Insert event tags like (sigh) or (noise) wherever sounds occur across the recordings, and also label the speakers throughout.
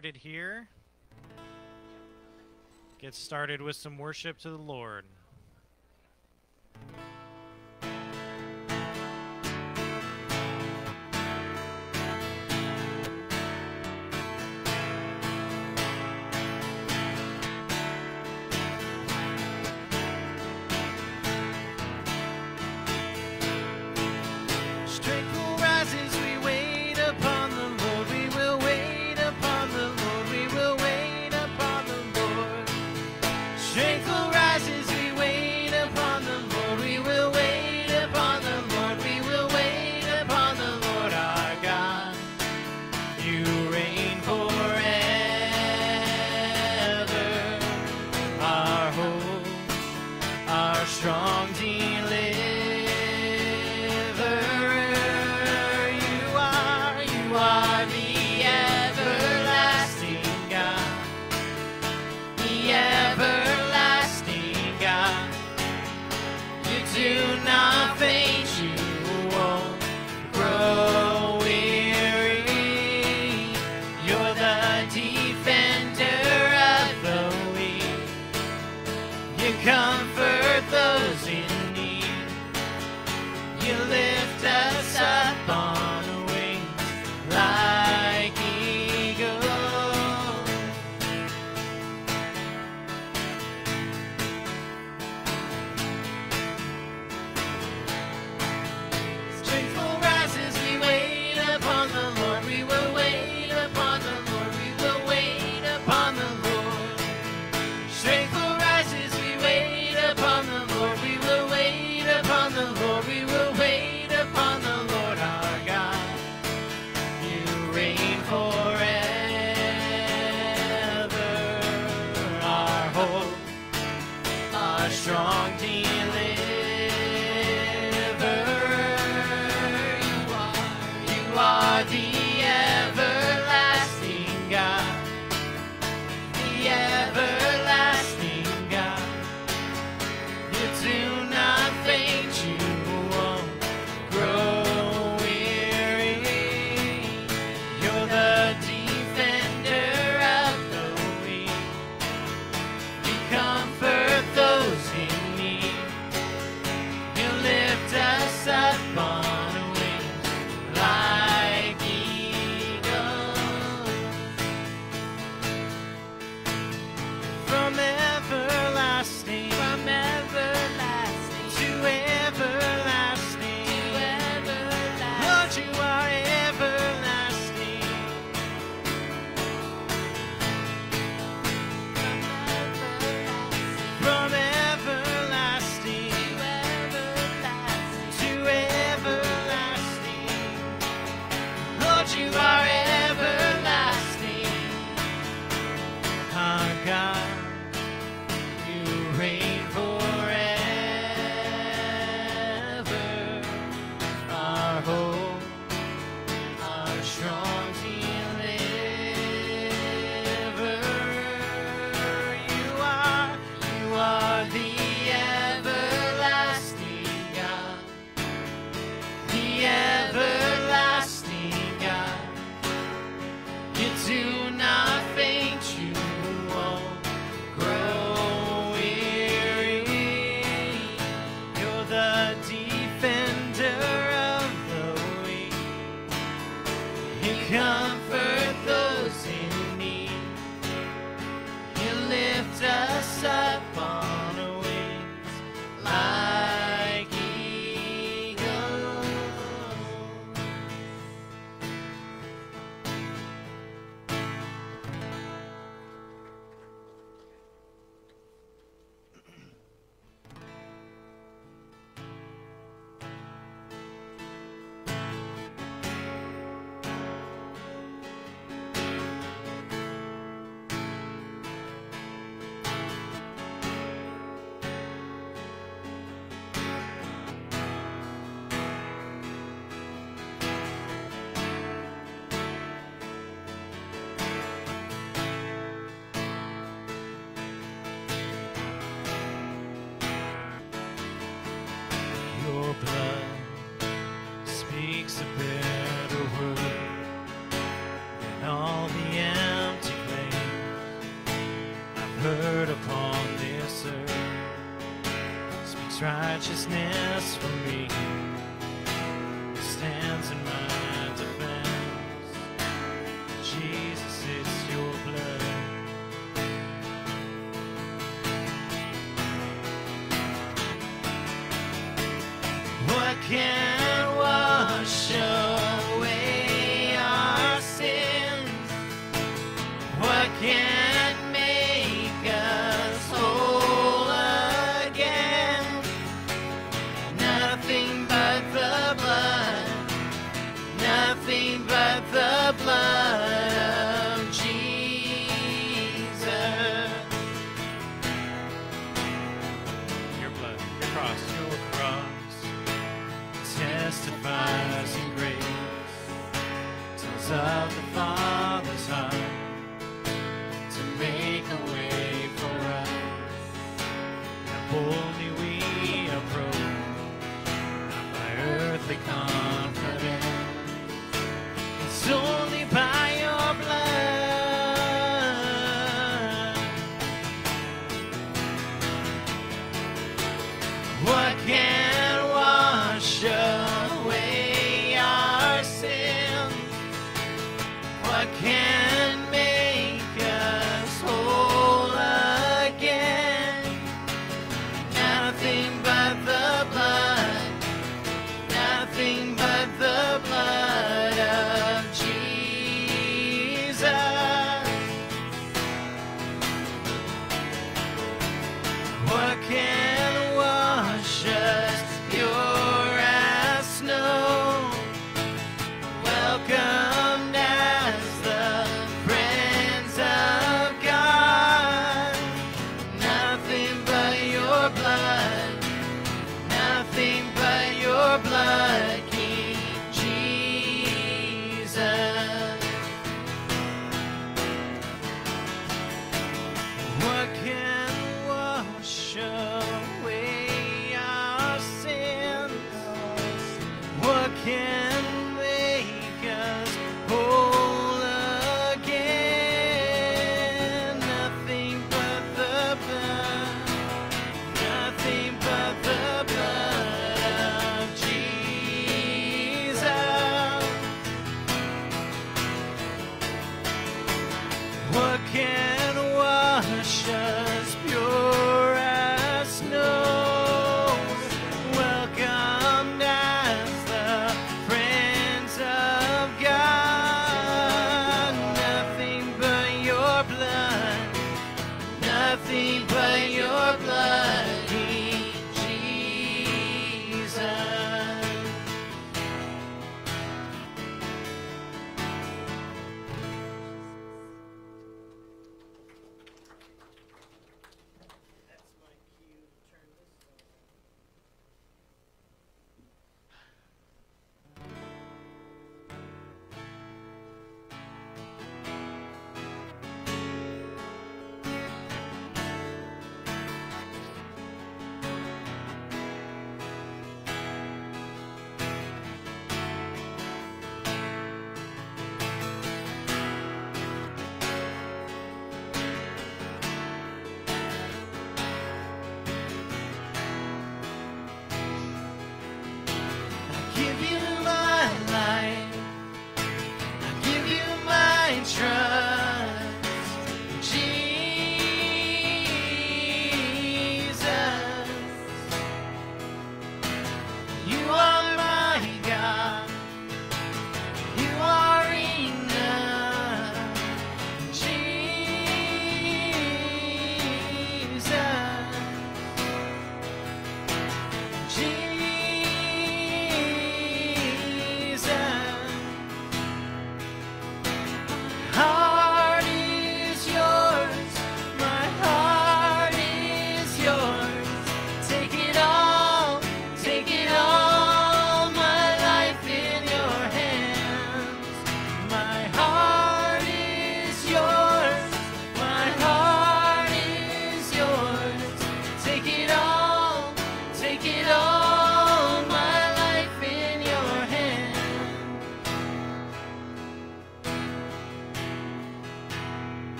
Speaker 1: started here. Get started with some worship to the Lord.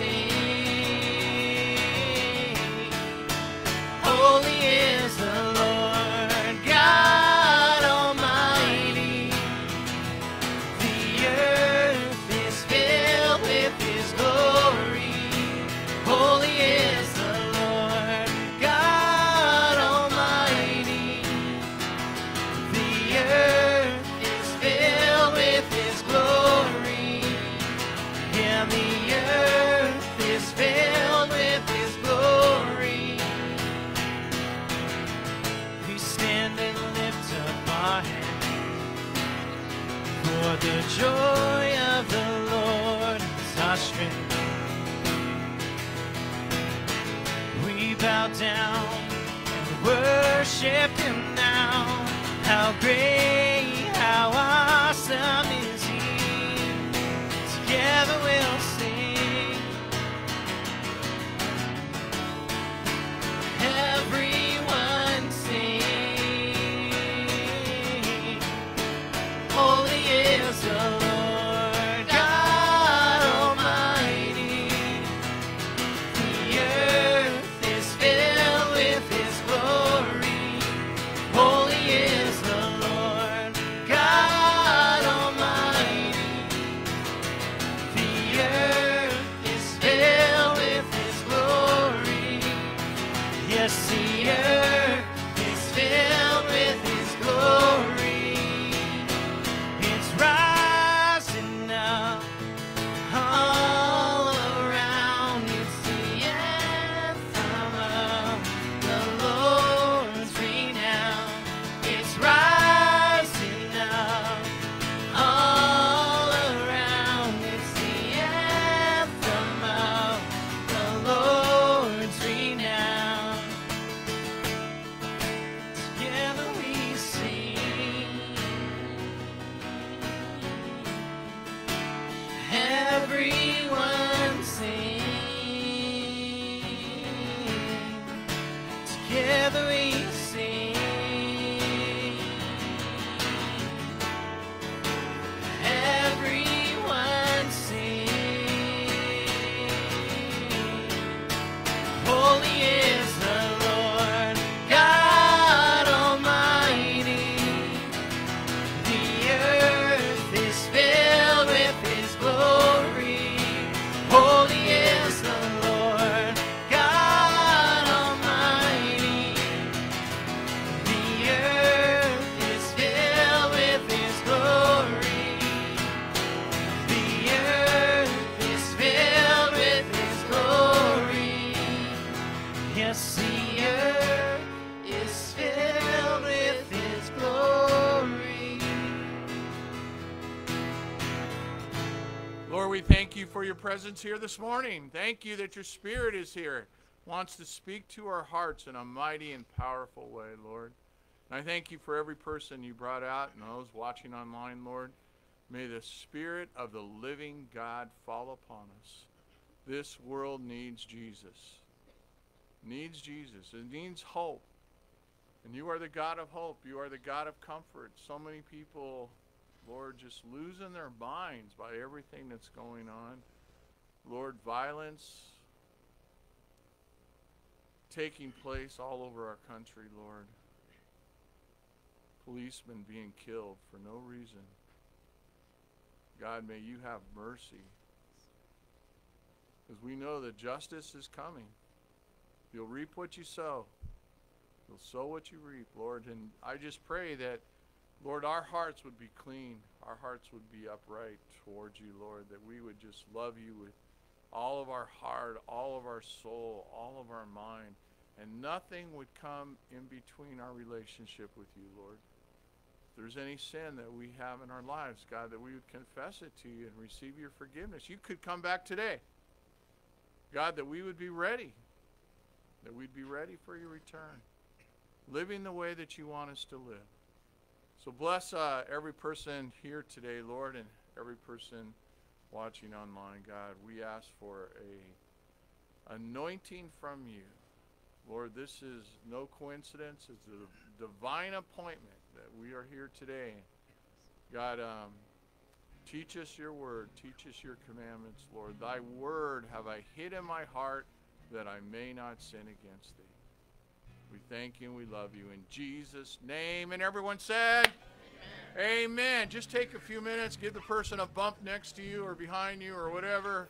Speaker 1: Everyone
Speaker 2: presence here this morning. Thank you that your spirit is here, wants to speak to our hearts in a mighty and powerful way, Lord. And I thank you for every person you brought out and those watching online, Lord. May the spirit of the living God fall upon us. This world needs Jesus. Needs Jesus. It needs hope. And you are the God of hope. You are the God of comfort. So many people Lord, just losing their minds by everything that's going on. Lord, violence taking place all over our country, Lord. Policemen being killed for no reason. God, may you have mercy. Because we know that justice is coming. You'll reap what you sow. You'll sow what you reap, Lord. And I just pray that Lord, our hearts would be clean. Our hearts would be upright towards you, Lord, that we would just love you with all of our heart, all of our soul, all of our mind, and nothing would come in between our relationship with you, Lord. If there's any sin that we have in our lives, God, that we would confess it to you and receive your forgiveness. You could come back today. God, that we would be ready, that we'd be ready for your return, living the way that you want us to live. So bless uh, every person here today, Lord, and every person watching online, God. We ask for a anointing from you. Lord, this is no coincidence. It's a divine appointment that we are here today. God, um, teach us your word. Teach us your commandments, Lord. Thy word have I hid in my heart that I may not sin against thee. We thank you and we love you in Jesus' name. And everyone said, Amen. Just take a few minutes, give the person a bump next to you or behind you or whatever.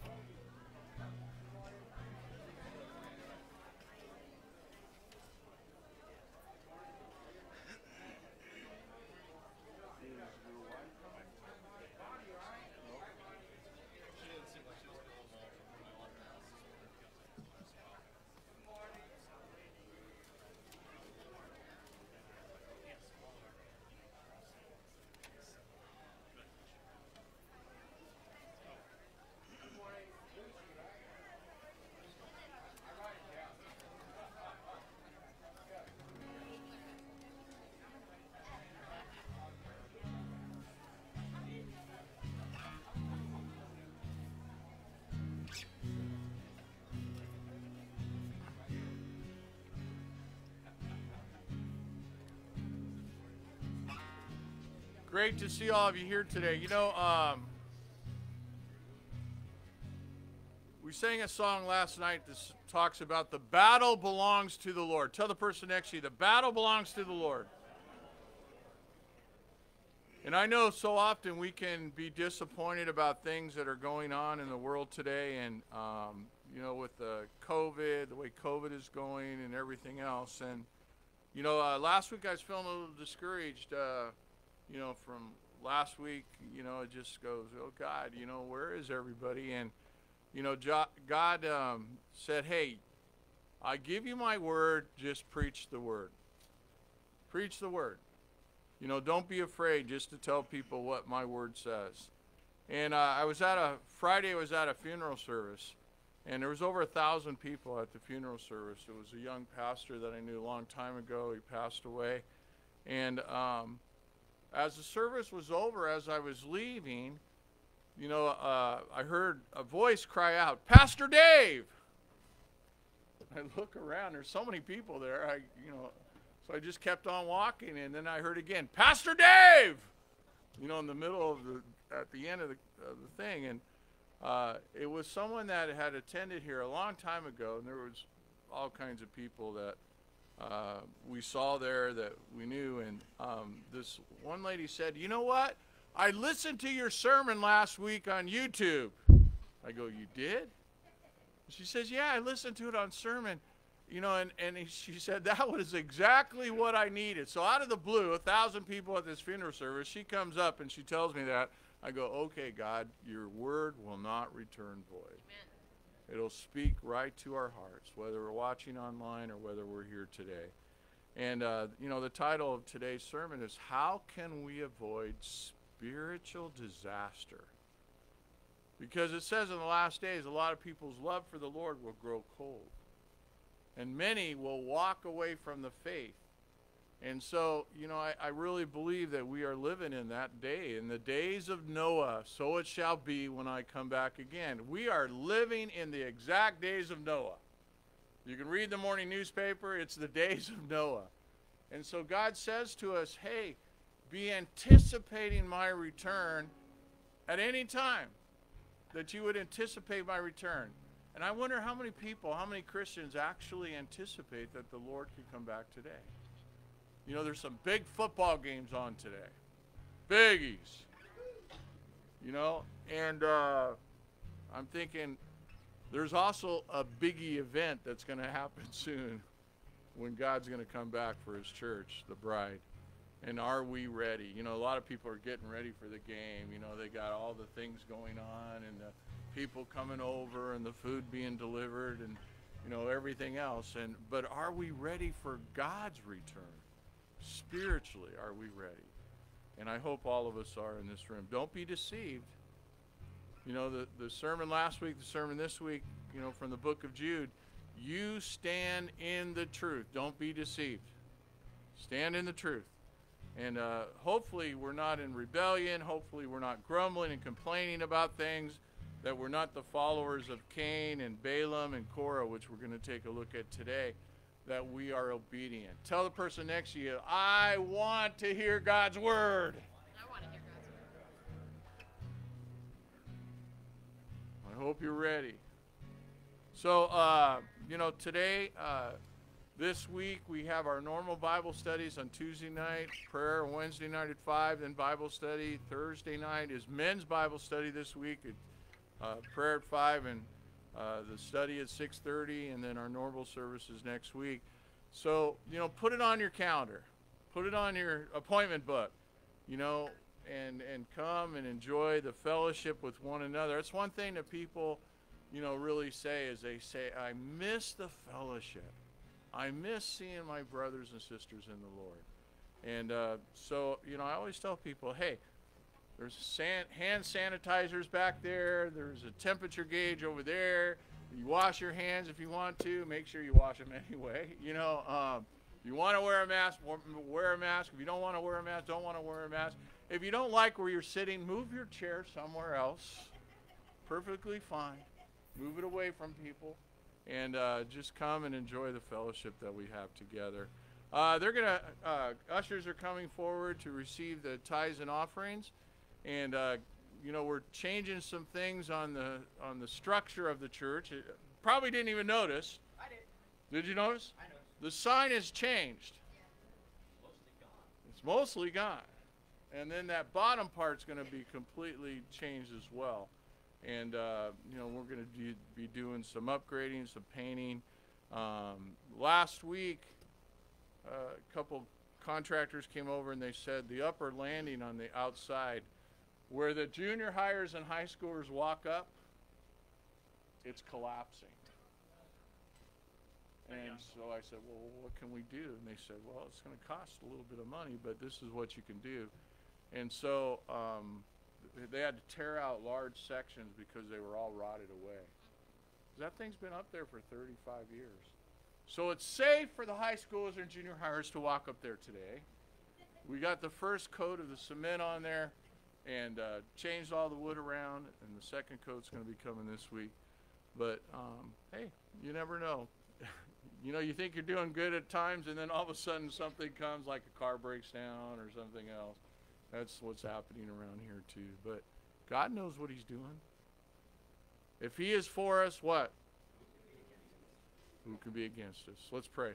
Speaker 2: Great to see all of you here today. You know, um, we sang a song last night that talks about the battle belongs to the Lord. Tell the person next to you, the battle belongs to the Lord. And I know so often we can be disappointed about things that are going on in the world today, and um, you know, with the COVID, the way COVID is going, and everything else. And you know, uh, last week I was feeling a little discouraged. Uh, you know, from last week, you know, it just goes, oh God, you know, where is everybody? And, you know, God um, said, hey, I give you my word, just preach the word. Preach the word. You know, don't be afraid just to tell people what my word says. And uh, I was at a, Friday I was at a funeral service, and there was over a thousand people at the funeral service. It was a young pastor that I knew a long time ago. He passed away. And, um, as the service was over, as I was leaving, you know, uh, I heard a voice cry out, Pastor Dave! I look around, there's so many people there. I, you know, so I just kept on walking, and then I heard again, Pastor Dave! You know, in the middle of the, at the end of the, of the thing. And uh, it was someone that had attended here a long time ago, and there was all kinds of people that uh, we saw there that we knew. And um, this one lady said, You know what? I listened to your sermon last week on YouTube. I go, You did? She says, Yeah, I listened to it on sermon. You know, and, and she said, That was exactly what I needed. So, out of the blue, a thousand people at this funeral service, she comes up and she tells me that. I go, Okay, God, your word will not return void. Amen. It'll speak right to our hearts, whether we're watching online or whether we're here today. And, uh, you know, the title of today's sermon is How Can We Avoid Spiritual Disaster? Because it says in the last days, a lot of people's love for the Lord will grow cold. And many will walk away from the faith. And so, you know, I, I really believe that we are living in that day. In the days of Noah, so it shall be when I come back again. We are living in the exact days of Noah. You can read the morning newspaper, it's the days of Noah. And so God says to us, hey, be anticipating my return at any time, that you would anticipate my return. And I wonder how many people, how many Christians actually anticipate that the Lord could come back today. You know, there's some big football games on today. Biggies. You know, and uh, I'm thinking there's also a biggie event that's going (laughs) to happen soon when God's going to come back for his church, the bride. And are we ready? You know, a lot of people are getting ready for the game. You know, they got all the things going on and the people coming over and the food being delivered and you know everything else and but are we ready for God's return? Spiritually, are we ready? And I hope all of us are in this room. Don't be deceived. You know, the, the sermon last week, the sermon this week, you know, from the book of Jude, you stand in the truth. Don't be deceived. Stand in the truth. And uh, hopefully, we're not in rebellion. Hopefully, we're not grumbling and complaining about things. That we're not the followers of Cain and Balaam and Korah, which we're going to take a look at today that we are obedient. Tell the person next to you, I want to hear God's word.
Speaker 3: I want to hear God's word.
Speaker 2: I hope you're ready. So, uh, you know, today, uh, this week, we have our normal Bible studies on Tuesday night, prayer Wednesday night at 5, then Bible study. Thursday night is men's Bible study this week, at, uh, prayer at 5, and uh, the study at 6.30 and then our normal services next week. So you know put it on your calendar. Put it on your appointment book you know and and come and enjoy the fellowship with one another. It's one thing that people you know really say is they say i miss the fellowship. I miss seeing my brothers and sisters in the lord. And uh, so you know i always tell people hey there's san- hand sanitizers back there. There's a temperature gauge over there. You wash your hands if you want to. Make sure you wash them (laughs) anyway. You know, um, you want to wear a mask, wear a mask. If you don't want to wear a mask, don't want to wear a mask. If you don't like where you're sitting, move your chair somewhere else. Perfectly fine. Move it away from people. And uh, just come and enjoy the fellowship that we have together. Uh, they're going to, uh, ushers are coming forward to receive the tithes and offerings and uh, you know we're changing some things on the on the structure of the church. It, probably didn't even notice.
Speaker 3: I did.
Speaker 2: Did you notice?
Speaker 3: I noticed.
Speaker 2: The sign has changed.
Speaker 3: Mostly gone.
Speaker 2: It's mostly gone, and then that bottom part's going to be completely changed as well. And uh, you know we're going to do, be doing some upgrading, some painting. Um, last week, uh, a couple contractors came over and they said the upper landing on the outside where the junior hires and high schoolers walk up, it's collapsing. And so I said, well, what can we do? And they said, well, it's going to cost a little bit of money, but this is what you can do. And so um, they had to tear out large sections because they were all rotted away. That thing's been up there for 35 years. So it's safe for the high schoolers and junior hires to walk up there today. We got the first coat of the cement on there and uh, changed all the wood around, and the second coat's going to be coming this week. But um, hey, you never know. (laughs) you know, you think you're doing good at times, and then all of a sudden something comes, like a car breaks down or something else. That's what's happening around here too. But God knows what He's doing. If He is for us, what? Who can be against us? Let's pray.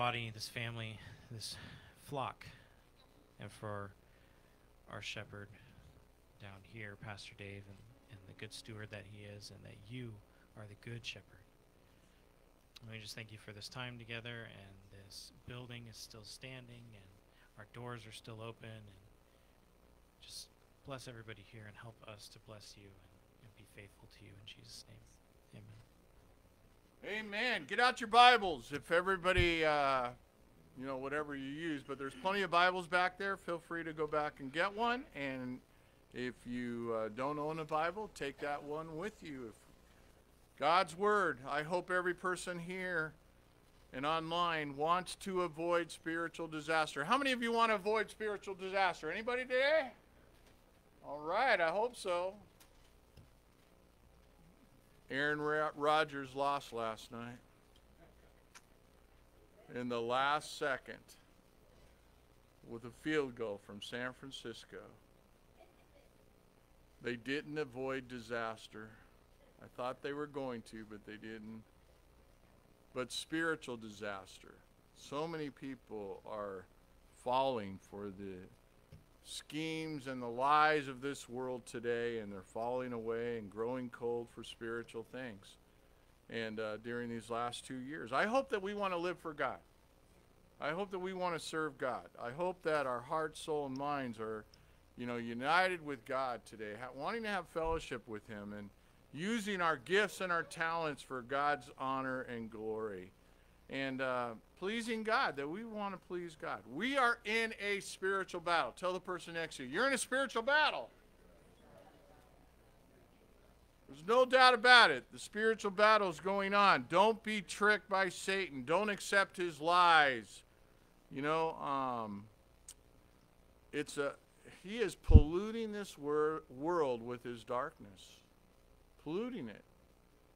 Speaker 4: Body, this family, this flock, and for our shepherd down here, Pastor Dave, and, and the good steward that he is, and that you are the good shepherd. And we just thank you for this time together, and this building is still standing, and our doors are still open, and just bless everybody here and help us to bless you and, and be faithful to you in Jesus' name. Amen.
Speaker 2: Get out your Bibles. If everybody, uh, you know, whatever you use, but there's plenty of Bibles back there. Feel free to go back and get one. And if you uh, don't own a Bible, take that one with you. If God's Word, I hope every person here and online wants to avoid spiritual disaster. How many of you want to avoid spiritual disaster? Anybody today? All right, I hope so. Aaron Rodgers lost last night. In the last second, with a field goal from San Francisco. They didn't avoid disaster. I thought they were going to, but they didn't. But spiritual disaster. So many people are falling for the schemes and the lies of this world today, and they're falling away and growing cold for spiritual things. And uh, during these last two years, I hope that we want to live for God. I hope that we want to serve God. I hope that our heart, soul, and minds are, you know, united with God today, wanting to have fellowship with Him and using our gifts and our talents for God's honor and glory and uh, pleasing God, that we want to please God. We are in a spiritual battle. Tell the person next to you, you're in a spiritual battle. There's no doubt about it. The spiritual battle is going on. Don't be tricked by Satan. Don't accept his lies. You know, um, it's a he is polluting this wor- world with his darkness, polluting it.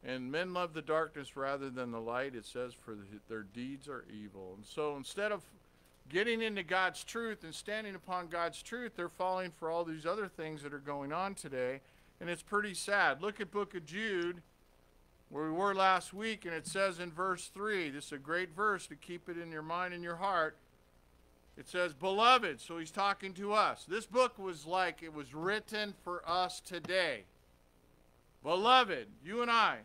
Speaker 2: And men love the darkness rather than the light. It says, for the, their deeds are evil. And so instead of getting into God's truth and standing upon God's truth, they're falling for all these other things that are going on today. And it's pretty sad. Look at book of Jude, where we were last week, and it says in verse 3, this is a great verse to keep it in your mind and your heart. It says, Beloved, so he's talking to us. This book was like it was written for us today. Beloved, you and I,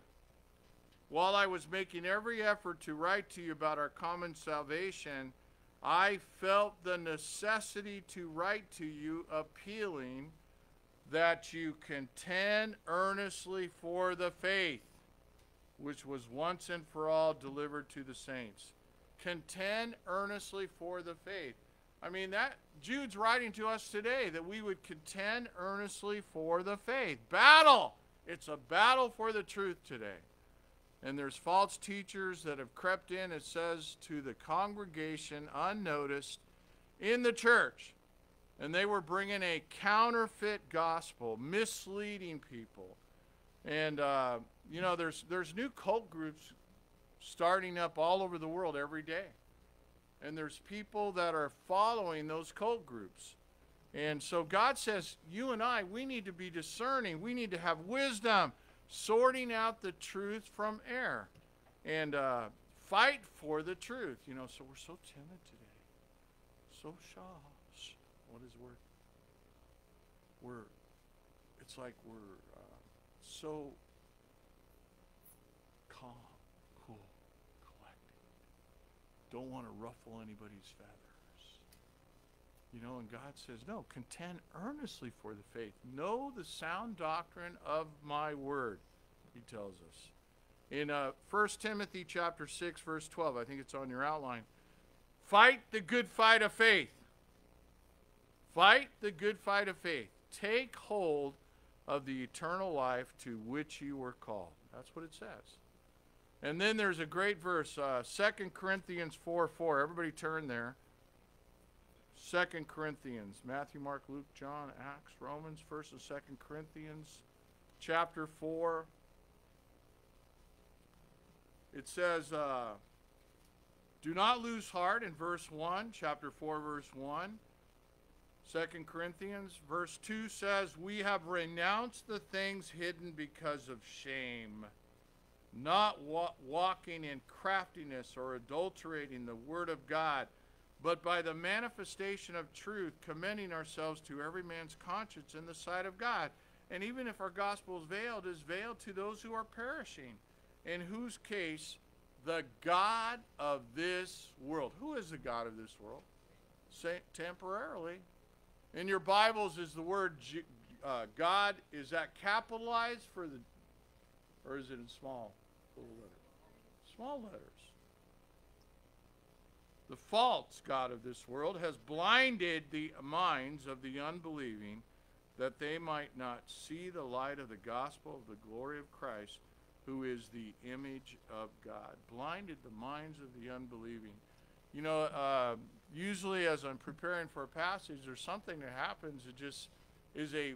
Speaker 2: while I was making every effort to write to you about our common salvation, I felt the necessity to write to you appealing that you contend earnestly for the faith which was once and for all delivered to the saints. Contend earnestly for the faith. I mean that Jude's writing to us today that we would contend earnestly for the faith. Battle. It's a battle for the truth today. And there's false teachers that have crept in, it says, to the congregation unnoticed in the church. And they were bringing a counterfeit gospel, misleading people. And, uh, you know, there's, there's new cult groups starting up all over the world every day. And there's people that are following those cult groups. And so God says, you and I, we need to be discerning. We need to have wisdom, sorting out the truth from error, and uh, fight for the truth. You know, so we're so timid today, so shy. What is word? We're, it's like we're uh, so calm, cool, collected. Don't want to ruffle anybody's feathers. You know, and God says, no, contend earnestly for the faith. Know the sound doctrine of my word, he tells us. In uh, 1 Timothy chapter 6, verse 12, I think it's on your outline. Fight the good fight of faith. Fight the good fight of faith. Take hold of the eternal life to which you were called. That's what it says. And then there's a great verse, uh, 2 Corinthians 4 4. Everybody turn there. Second Corinthians, Matthew, Mark, Luke, John, Acts, Romans, First and Second Corinthians, chapter four. It says, uh, "Do not lose heart." In verse one, chapter four, verse one. Second Corinthians, verse two says, "We have renounced the things hidden because of shame." Not wa- walking in craftiness or adulterating the word of God, but by the manifestation of truth, commending ourselves to every man's conscience in the sight of God. And even if our gospel is veiled, is veiled to those who are perishing, in whose case the God of this world. Who is the God of this world? Say temporarily. In your Bibles is the word uh, God. Is that capitalized for the, or is it in small little letters? Small letters. The false God of this world has blinded the minds of the unbelieving that they might not see the light of the gospel of the glory of Christ, who is the image of God. Blinded the minds of the unbelieving. You know, uh, usually as I'm preparing for a passage, there's something that happens that just is a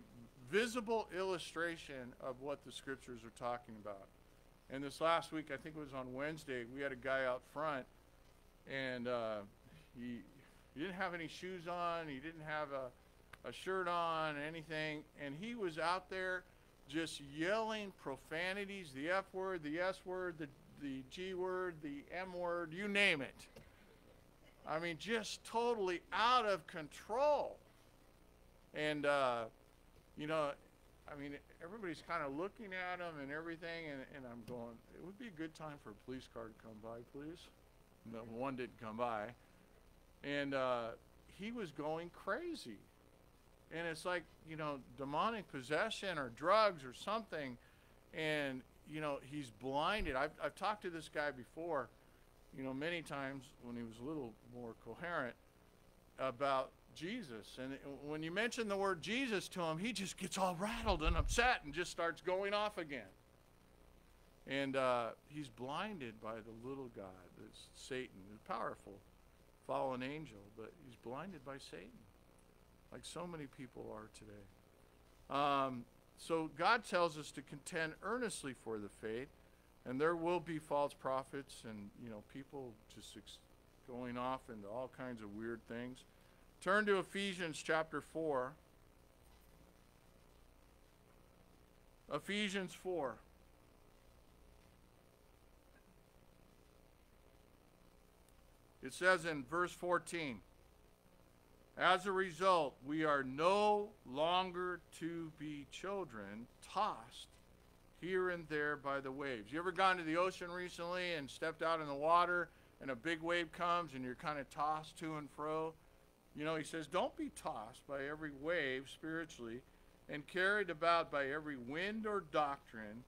Speaker 2: visible illustration of what the scriptures are talking about. And this last week, I think it was on Wednesday, we had a guy out front and uh, he, he didn't have any shoes on. He didn't have a, a shirt on, anything, and he was out there just yelling profanities, the F word, the S word, the the G word, the M word, you name it. I mean, just totally out of control. And, uh, you know, I mean, everybody's kind of looking at him and everything, and, and I'm going, it would be a good time for a police car to come by, please. No, one didn't come by. And uh, he was going crazy. And it's like, you know, demonic possession or drugs or something. And, you know, he's blinded. I've, I've talked to this guy before, you know, many times when he was a little more coherent about Jesus. And when you mention the word Jesus to him, he just gets all rattled and upset and just starts going off again. And uh, he's blinded by the little God, that's Satan, the powerful fallen angel, but he's blinded by Satan, like so many people are today. Um, so God tells us to contend earnestly for the faith, and there will be false prophets and you know people just going off into all kinds of weird things. Turn to Ephesians chapter four. Ephesians four. It says in verse 14, as a result, we are no longer to be children, tossed here and there by the waves. You ever gone to the ocean recently and stepped out in the water and a big wave comes and you're kind of tossed to and fro? You know, he says, don't be tossed by every wave spiritually and carried about by every wind or doctrine.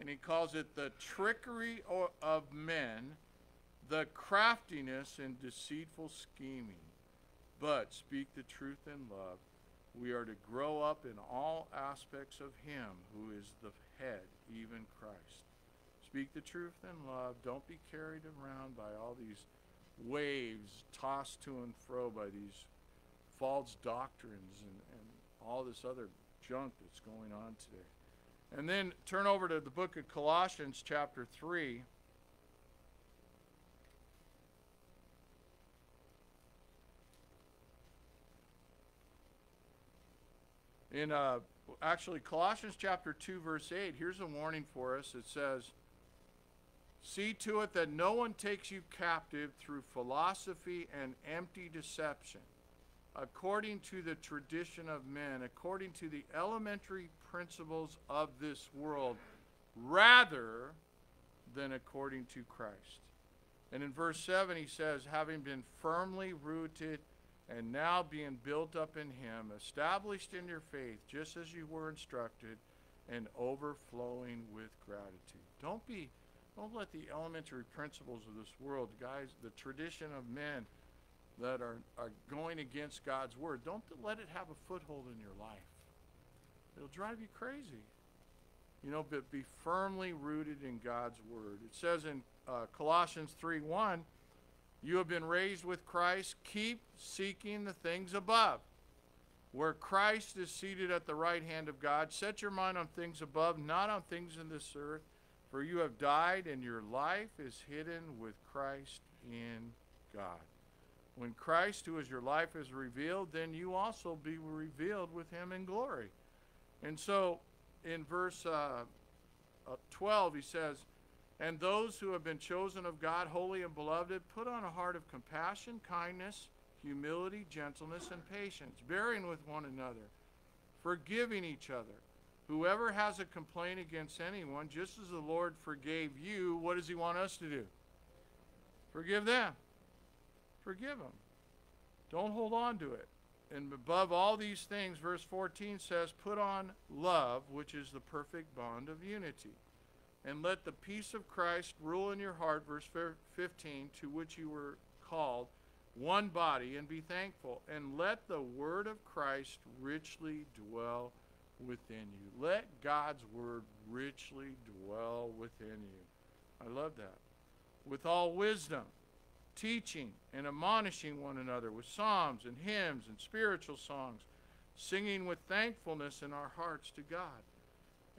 Speaker 2: And he calls it the trickery of men, the craftiness and deceitful scheming. But speak the truth in love. We are to grow up in all aspects of Him who is the head, even Christ. Speak the truth in love. Don't be carried around by all these waves tossed to and fro by these false doctrines and, and all this other junk that's going on today. And then turn over to the book of Colossians, chapter 3. In uh, actually Colossians chapter 2, verse 8, here's a warning for us. It says, See to it that no one takes you captive through philosophy and empty deception, according to the tradition of men, according to the elementary principles of this world, rather than according to Christ. And in verse 7, he says, Having been firmly rooted and now being built up in him, established in your faith, just as you were instructed, and overflowing with gratitude. Don't be don't let the elementary principles of this world, guys, the tradition of men that are, are going against God's word, don't let it have a foothold in your life. It'll drive you crazy. You know, but be firmly rooted in God's word. It says in uh, Colossians 3 1, you have been raised with Christ. Keep seeking the things above, where Christ is seated at the right hand of God. Set your mind on things above, not on things in this earth. For you have died, and your life is hidden with Christ in God. When Christ, who is your life, is revealed, then you also be revealed with him in glory. And so in verse uh, uh, 12, he says, And those who have been chosen of God, holy and beloved, put on a heart of compassion, kindness, humility, gentleness, and patience, bearing with one another, forgiving each other. Whoever has a complaint against anyone, just as the Lord forgave you, what does he want us to do? Forgive them. Forgive them. Don't hold on to it. And above all these things, verse 14 says, Put on love, which is the perfect bond of unity. And let the peace of Christ rule in your heart, verse 15, to which you were called, one body, and be thankful. And let the word of Christ richly dwell within you. Let God's word richly dwell within you. I love that. With all wisdom, teaching and admonishing one another with psalms and hymns and spiritual songs, singing with thankfulness in our hearts to God.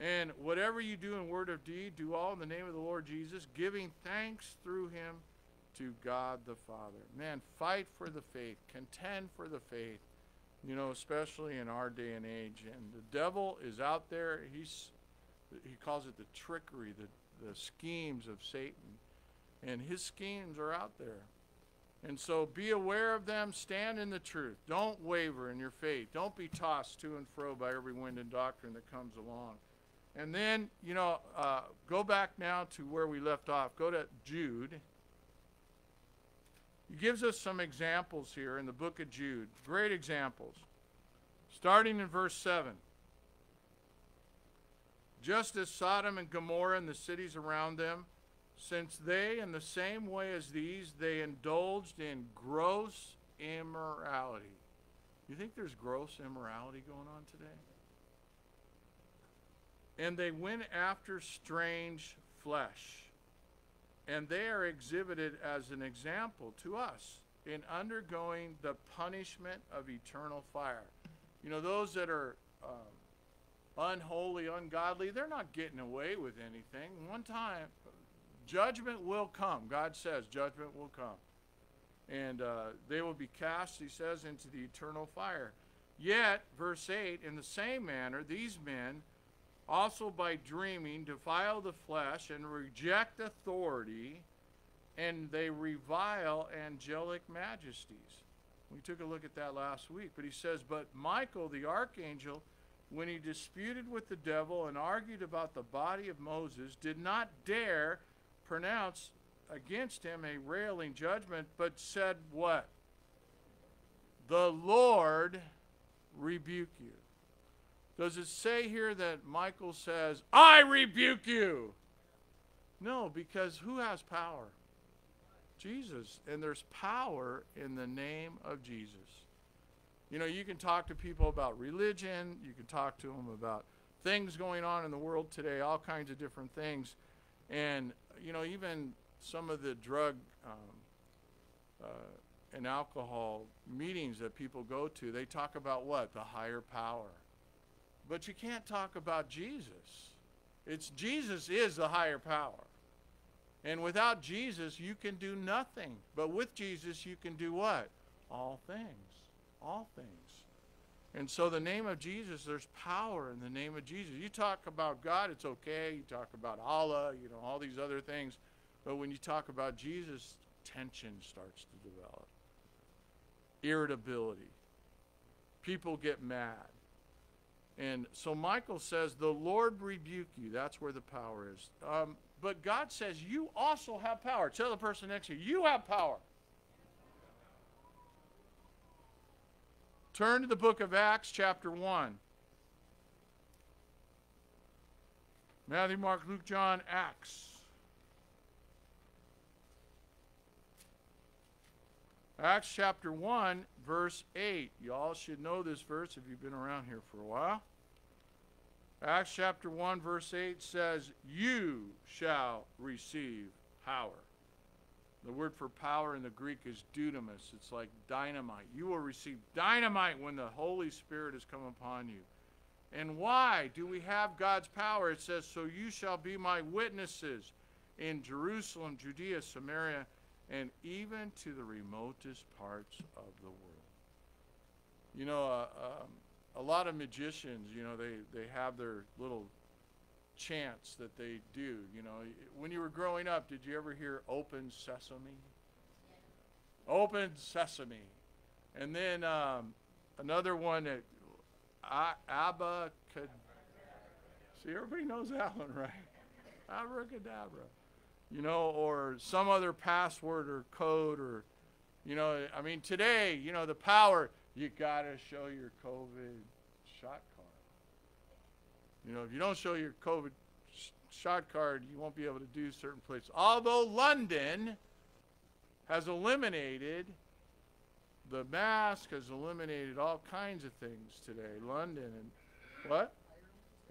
Speaker 2: And whatever you do in word or deed, do all in the name of the Lord Jesus, giving thanks through him to God the Father. Man, fight for the faith, contend for the faith you know, especially in our day and age. And the devil is out there. He's he calls it the trickery, the the schemes of Satan, and his schemes are out there. And so be aware of them, stand in the truth. Don't waver in your faith. Don't be tossed to and fro by every wind and doctrine that comes along. And then, you know, uh, go back now to where we left off. Go to Jude. He gives us some examples here in the book of Jude. Great examples. Starting in verse 7. Just as Sodom and Gomorrah and the cities around them, since they, in the same way as these, they indulged in gross immorality. You think there's gross immorality going on today? And they went after strange flesh. And they are exhibited as an example to us in undergoing the punishment of eternal fire. You know, those that are um, unholy, ungodly, they're not getting away with anything. One time, judgment will come. God says judgment will come. And uh, they will be cast, he says, into the eternal fire. Yet, verse 8, in the same manner, these men also by dreaming defile the flesh and reject authority, and they revile angelic majesties. We took a look at that last week, but he says, But Michael, the archangel, when he disputed with the devil and argued about the body of Moses, did not dare pronounce against him a railing judgment, but said, What? The Lord rebuke you. Does it say here that Michael says, I rebuke you? No, because who has power? Jesus. And there's power in the name of Jesus. You know, you can talk to people about religion, you can talk to them about things going on in the world today, all kinds of different things. And, you know, even some of the drug um, uh, and alcohol meetings that people go to, they talk about what? The higher power. But you can't talk about Jesus. It's Jesus is the higher power. And without Jesus, you can do nothing. But with Jesus, you can do what? All things. All things. And so, the name of Jesus, there's power in the name of Jesus. You talk about God, it's okay. You talk about Allah, you know, all these other things. But when you talk about Jesus, tension starts to develop, irritability. People get mad. And so Michael says, The Lord rebuke you. That's where the power is. Um, but God says, You also have power. Tell the person next to you, You have power. Turn to the book of Acts, chapter 1. Matthew, Mark, Luke, John, Acts. Acts chapter 1, verse 8. Y'all should know this verse if you've been around here for a while. Acts chapter 1, verse 8 says, You shall receive power. The word for power in the Greek is dunamis. It's like dynamite. You will receive dynamite when the Holy Spirit has come upon you. And why do we have God's power? It says, So you shall be my witnesses in Jerusalem, Judea, Samaria, and even to the remotest parts of the world. You know, uh, um, a lot of magicians, you know, they, they have their little chants that they do. You know, when you were growing up, did you ever hear "Open Sesame"? Open Sesame, and then um, another one that Abba could. See, everybody knows that one, right? Abracadabra, you know, or some other password or code, or you know, I mean, today, you know, the power. You gotta show your COVID shot card. You know, if you don't show your COVID sh- shot card, you won't be able to do certain places. Although London has eliminated the mask, has eliminated all kinds of things today. London and what?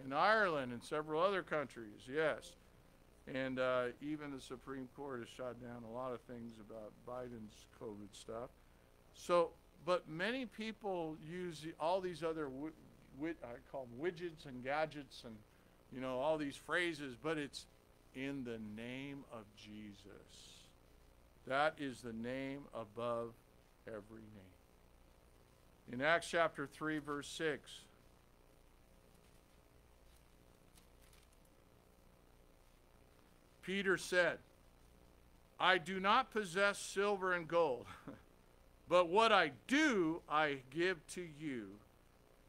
Speaker 2: And Ireland and several other countries, yes. And uh, even the Supreme Court has shot down a lot of things about Biden's COVID stuff. So, but many people use the, all these other I call them widgets and gadgets and you know all these phrases, but it's in the name of Jesus. That is the name above every name. In Acts chapter 3, verse 6, Peter said, I do not possess silver and gold, (laughs) but what I do, I give to you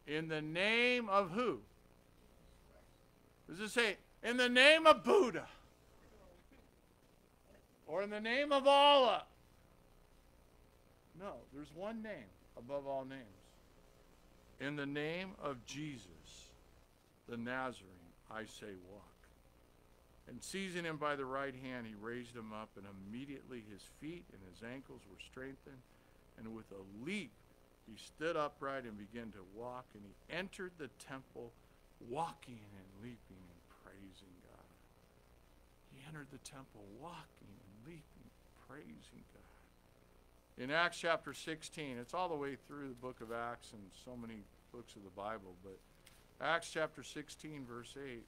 Speaker 2: in the name of who? Does it say, in the name of Buddha? Or in the name of Allah? No, there's one name above all names. In the name of Jesus, the Nazarene, I say walk. And seizing him by the right hand, he raised him up, and immediately his feet and his ankles were strengthened. And with a leap, he stood upright and began to walk, and he entered the temple walking and leaping and praising God. He entered the temple walking and leaping, praising God. In Acts chapter 16, it's all the way through the book of Acts and so many books of the Bible, but Acts chapter 16, verse 8.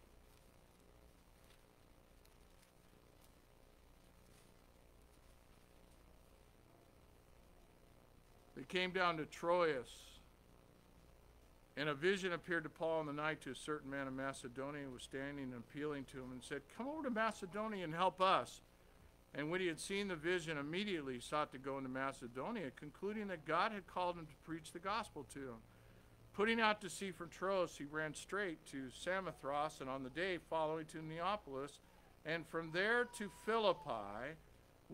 Speaker 2: They came down to Troas, and a vision appeared to Paul in the night to a certain man of Macedonia who was standing and appealing to him and said, Come over to Macedonia and help us. And when he had seen the vision, immediately sought to go into Macedonia, concluding that God had called him to preach the gospel to him. Putting out to sea from Troas, he ran straight to Samothrace, and on the day following to Neapolis, and from there to Philippi,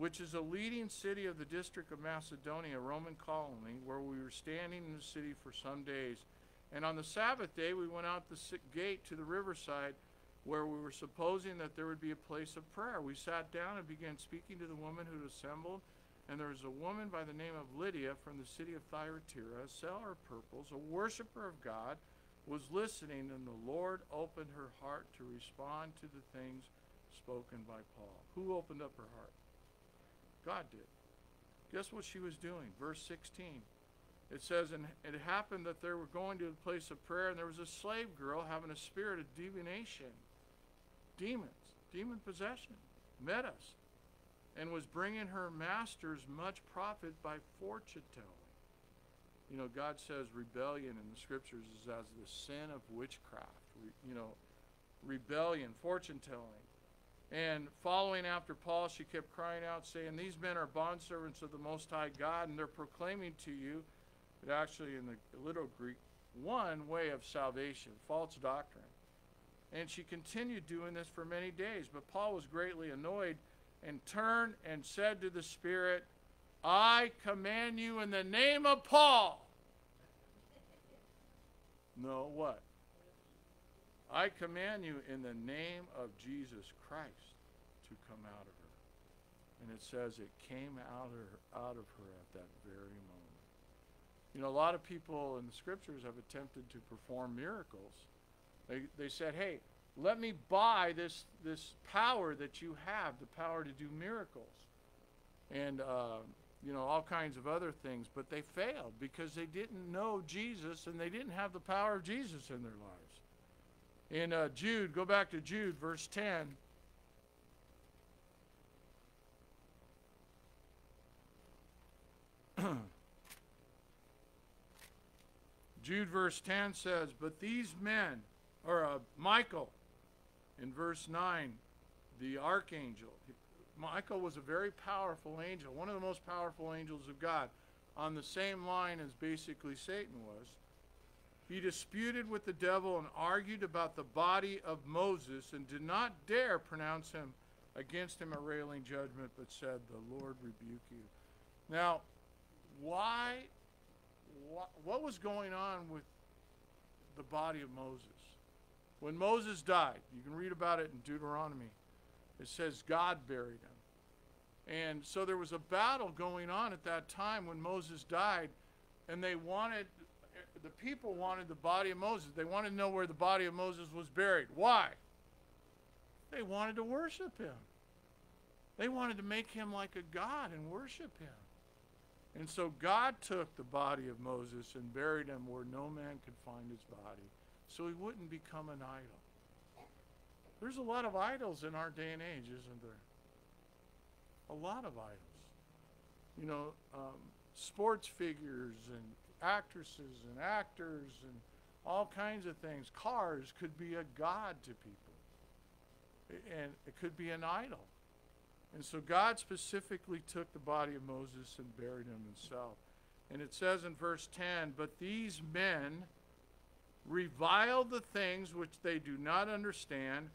Speaker 2: which is a leading city of the district of Macedonia, a Roman colony, where we were standing in the city for some days. And on the Sabbath day, we went out the gate to the riverside, where we were supposing that there would be a place of prayer. We sat down and began speaking to the woman who had assembled. And there was a woman by the name of Lydia from the city of Thyatira, a seller of purples, a worshiper of God, was listening, and the Lord opened her heart to respond to the things spoken by Paul. Who opened up her heart? God did. Guess what she was doing? Verse 16. It says, And it happened that they were going to a place of prayer, and there was a slave girl having a spirit of divination, demons, demon possession, met us, and was bringing her masters much profit by fortune telling. You know, God says rebellion in the scriptures is as the sin of witchcraft. You know, rebellion, fortune telling. And following after Paul, she kept crying out, saying, These men are bondservants of the Most High God, and they're proclaiming to you, that actually in the little Greek, one way of salvation, false doctrine. And she continued doing this for many days. But Paul was greatly annoyed and turned and said to the Spirit, I command you in the name of Paul. No, what? I command you in the name of Jesus Christ to come out of her. And it says it came out of her, out of her at that very moment. You know, a lot of people in the scriptures have attempted to perform miracles. They, they said, hey, let me buy this, this power that you have, the power to do miracles. And, uh, you know, all kinds of other things. But they failed because they didn't know Jesus and they didn't have the power of Jesus in their lives. In uh, Jude, go back to Jude, verse 10. (clears throat) Jude, verse 10 says, But these men, or uh, Michael, in verse 9, the archangel, Michael was a very powerful angel, one of the most powerful angels of God, on the same line as basically Satan was. He disputed with the devil and argued about the body of Moses and did not dare pronounce him against him a railing judgment, but said, The Lord rebuke you. Now, why, what, what was going on with the body of Moses? When Moses died, you can read about it in Deuteronomy. It says God buried him. And so there was a battle going on at that time when Moses died, and they wanted, the people wanted the body of Moses. They wanted to know where the body of Moses was buried. Why? They wanted to worship him. They wanted to make him like a god and worship him. And so God took the body of Moses and buried him where no man could find his body so he wouldn't become an idol. There's a lot of idols in our day and age, isn't there? A lot of idols. You know, um, sports figures and actresses and actors and all kinds of things. Cars could be a god to people, and it could be an idol. And so God specifically took the body of Moses and buried him himself. And it says in verse 10 But these men revile the things which they do not understand,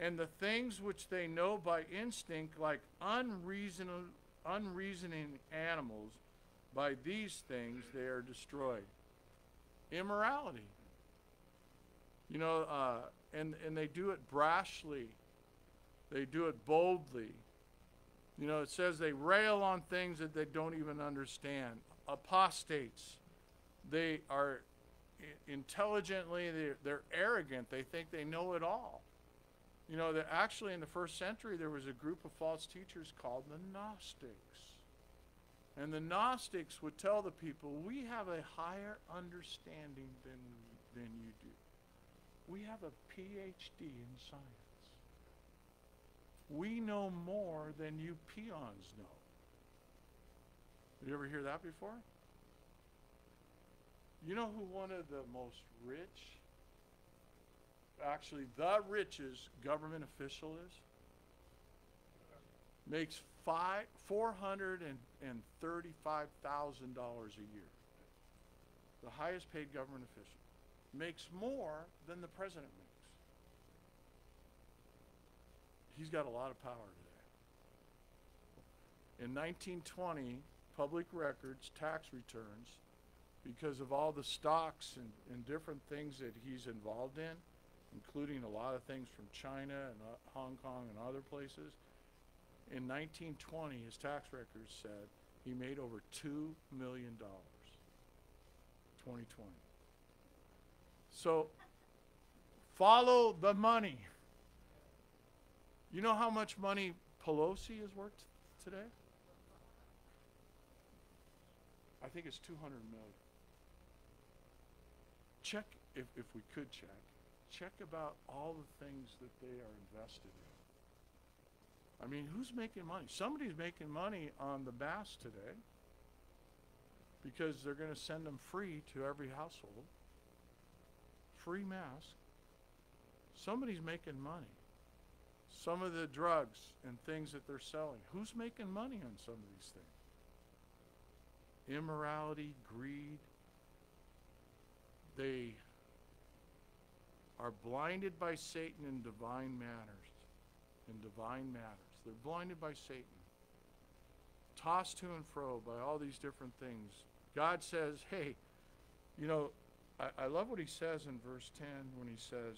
Speaker 2: and the things which they know by instinct, like unreason- unreasoning animals. By these things they are destroyed. Immorality. You know, uh, and, and they do it brashly, they do it boldly. You know, it says they rail on things that they don't even understand. Apostates. They are intelligently, they're, they're arrogant. They think they know it all. You know, that actually in the first century there was a group of false teachers called the Gnostics. And the Gnostics would tell the people, we have a higher understanding than, than you do. We have a PhD in science. We know more than you peons know. Did you ever hear that before? You know who one of the most rich, actually the richest government official is? Makes five four hundred and, and thirty-five thousand dollars a year. The highest paid government official. makes more than the president makes. He's got a lot of power today. In 1920, public records, tax returns, because of all the stocks and, and different things that he's involved in, including a lot of things from China and uh, Hong Kong and other places. In 1920, his tax records said he made over $2 million. 2020. So follow the money. You know how much money Pelosi has worked today? I think it's 200 million. Check, if, if we could check, check about all the things that they are invested in. I mean, who's making money? Somebody's making money on the bass today because they're going to send them free to every household. Free mask. Somebody's making money. Some of the drugs and things that they're selling. Who's making money on some of these things? Immorality, greed. They are blinded by Satan in divine matters. In divine matters. They're blinded by Satan. Tossed to and fro by all these different things. God says, hey, you know, I, I love what he says in verse 10 when he says,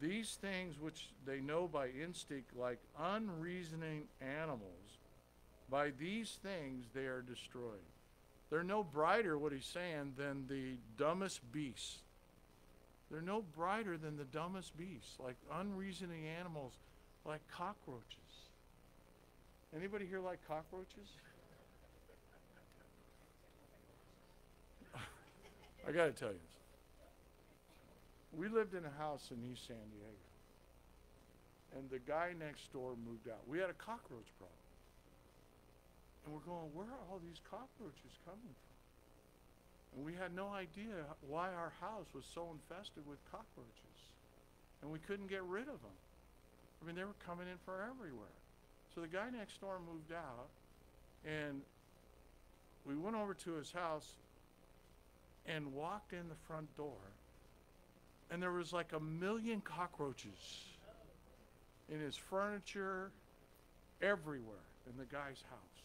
Speaker 2: These things which they know by instinct, like unreasoning animals, by these things they are destroyed. They're no brighter, what he's saying, than the dumbest beasts. They're no brighter than the dumbest beasts, like unreasoning animals, like cockroaches. Anybody here like cockroaches? (laughs) I got to tell you. We lived in a house in East San Diego, and the guy next door moved out. We had a cockroach problem. And we're going, where are all these cockroaches coming from? And we had no idea why our house was so infested with cockroaches. And we couldn't get rid of them. I mean, they were coming in from everywhere. So the guy next door moved out, and we went over to his house and walked in the front door, and there was like a million cockroaches in his furniture, everywhere in the guy's house.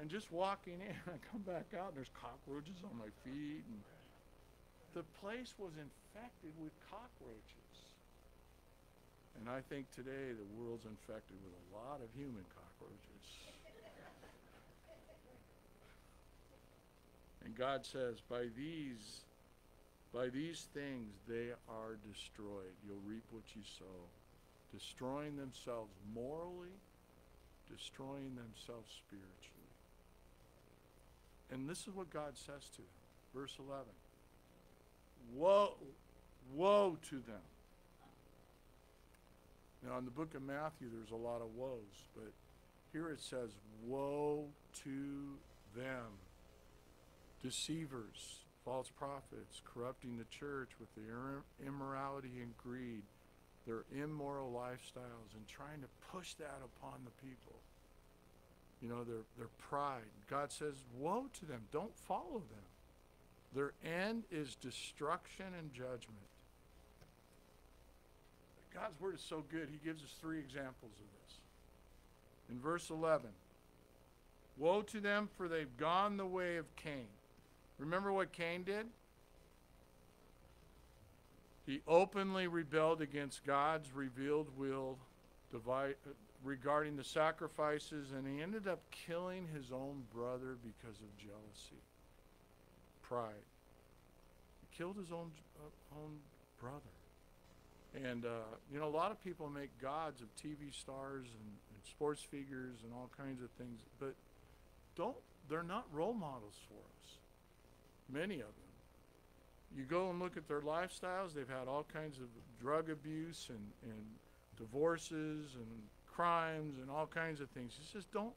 Speaker 2: And just walking in, (laughs) I come back out, and there's cockroaches on my feet, and the place was infected with cockroaches. And I think today the world's infected with a lot of human cockroaches. And God says, by these, by these things they are destroyed. You'll reap what you sow. Destroying themselves morally, destroying themselves spiritually. And this is what God says to them. Verse 11. Woe, woe to them. Now, in the book of Matthew, there's a lot of woes, but here it says, Woe to them deceivers, false prophets, corrupting the church with their immorality and greed, their immoral lifestyles, and trying to push that upon the people. You know, their, their pride. God says, Woe to them. Don't follow them. Their end is destruction and judgment. God's word is so good, he gives us three examples of this. In verse 11, Woe to them, for they've gone the way of Cain. Remember what Cain did? He openly rebelled against God's revealed will regarding the sacrifices, and he ended up killing his own brother because of jealousy, pride. He killed his own uh, own brother. And uh, you know, a lot of people make gods of TV stars and, and sports figures and all kinds of things, but don't they're not role models for us. Many of them. You go and look at their lifestyles, they've had all kinds of drug abuse and, and divorces and crimes and all kinds of things. He says, don't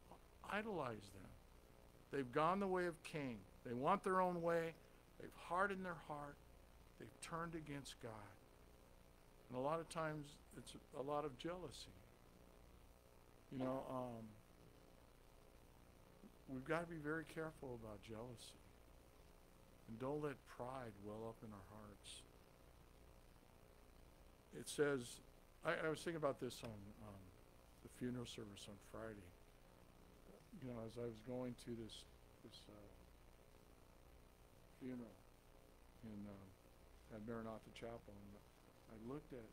Speaker 2: idolize them. They've gone the way of Cain. They want their own way. They've hardened their heart. They've turned against God. And a lot of times it's a lot of jealousy. You know, um, we've got to be very careful about jealousy. And don't let pride well up in our hearts. It says, I, I was thinking about this on um, the funeral service on Friday. You know, as I was going to this this uh, funeral in um, at Maranatha Chapel, and I looked at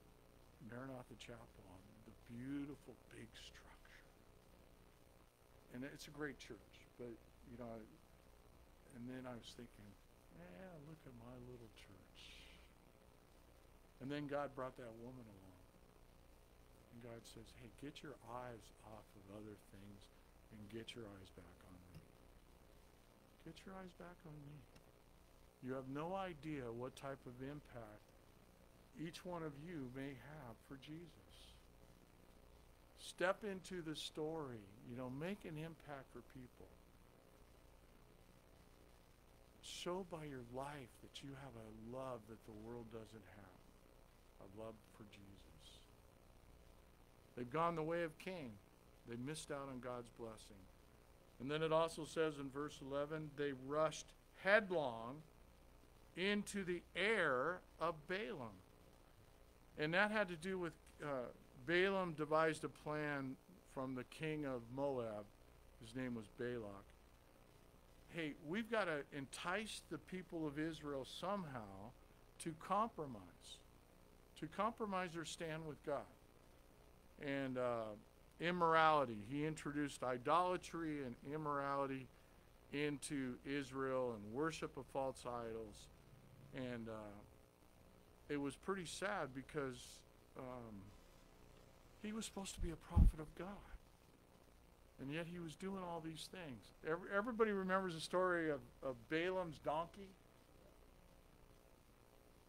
Speaker 2: Maranatha Chapel and the beautiful big structure, and it's a great church. But you know, I, and then I was thinking, yeah, look at my little church. And then God brought that woman along. And God says, hey, get your eyes off of other things and get your eyes back on me. Get your eyes back on me. You have no idea what type of impact each one of you may have for Jesus. Step into the story, you know, make an impact for people. Show by your life that you have a love that the world doesn't have a love for Jesus. They've gone the way of Cain. They missed out on God's blessing. And then it also says in verse 11, they rushed headlong into the air of Balaam. And that had to do with uh, Balaam devised a plan from the king of Moab. His name was Balak. Hey, we've got to entice the people of Israel somehow to compromise to compromise their stand with God. And uh, immorality. He introduced idolatry and immorality into Israel and worship of false idols. And uh, it was pretty sad because um, he was supposed to be a prophet of God. And yet he was doing all these things. Every, everybody remembers the story of, of Balaam's donkey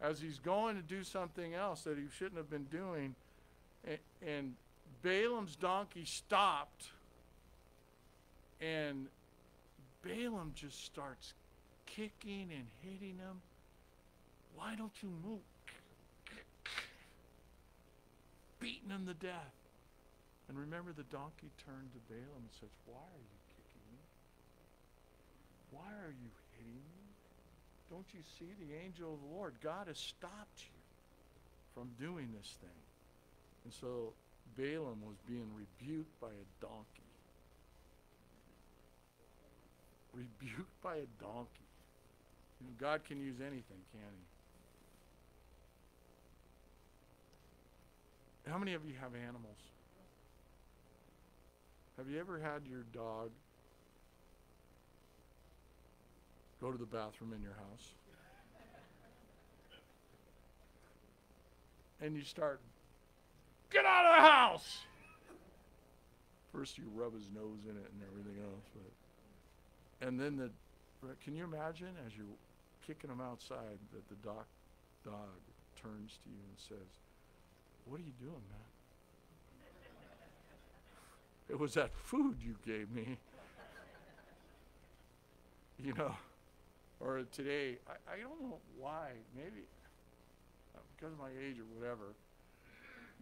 Speaker 2: as he's going to do something else that he shouldn't have been doing. And, and Balaam's donkey stopped, and Balaam just starts kicking and hitting him. Why don't you move? Beating him to death. And remember, the donkey turned to Balaam and says, Why are you kicking me? Why are you hitting me? Don't you see the angel of the Lord? God has stopped you from doing this thing. And so Balaam was being rebuked by a donkey. Rebuked by a donkey. You know, God can use anything, can he? How many of you have animals? Have you ever had your dog go to the bathroom in your house? And you start, get out of the house! First, you rub his nose in it and everything else, but and then the, can you imagine as you're kicking him outside that the doc, dog turns to you and says, "What are you doing, man?" It was that food you gave me. You know, or today, I, I don't know why, maybe uh, because of my age or whatever.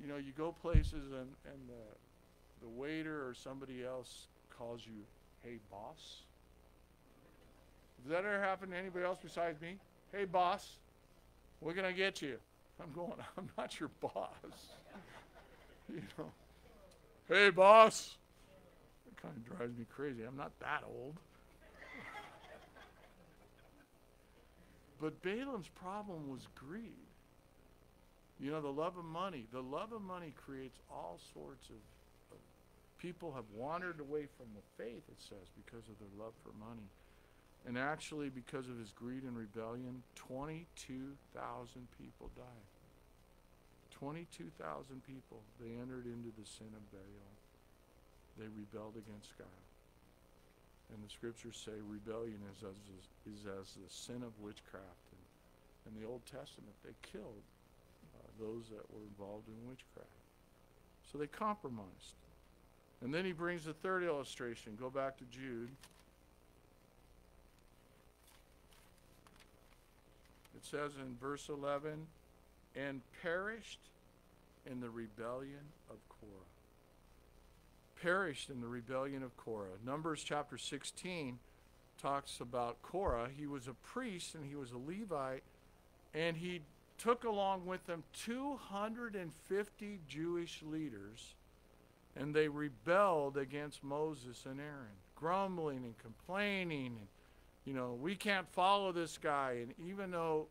Speaker 2: You know, you go places and, and the, the waiter or somebody else calls you, hey, boss. Does that ever happen to anybody else besides me? Hey, boss, what can I get you? I'm going, (laughs) I'm not your boss. (laughs) you know, hey, boss. It kind of drives me crazy. I'm not that old. (laughs) but Balaam's problem was greed. You know, the love of money. The love of money creates all sorts of, of people have wandered away from the faith, it says, because of their love for money. And actually, because of his greed and rebellion, 22,000 people died. 22,000 people. They entered into the sin of Baal. They rebelled against God. And the scriptures say rebellion is as, is as the sin of witchcraft. And in the Old Testament, they killed uh, those that were involved in witchcraft. So they compromised. And then he brings the third illustration. Go back to Jude. It says in verse 11, and perished in the rebellion of Korah. Perished in the rebellion of Korah. Numbers chapter 16 talks about Korah. He was a priest and he was a Levite, and he took along with him 250 Jewish leaders, and they rebelled against Moses and Aaron, grumbling and complaining. And, you know, we can't follow this guy. And even though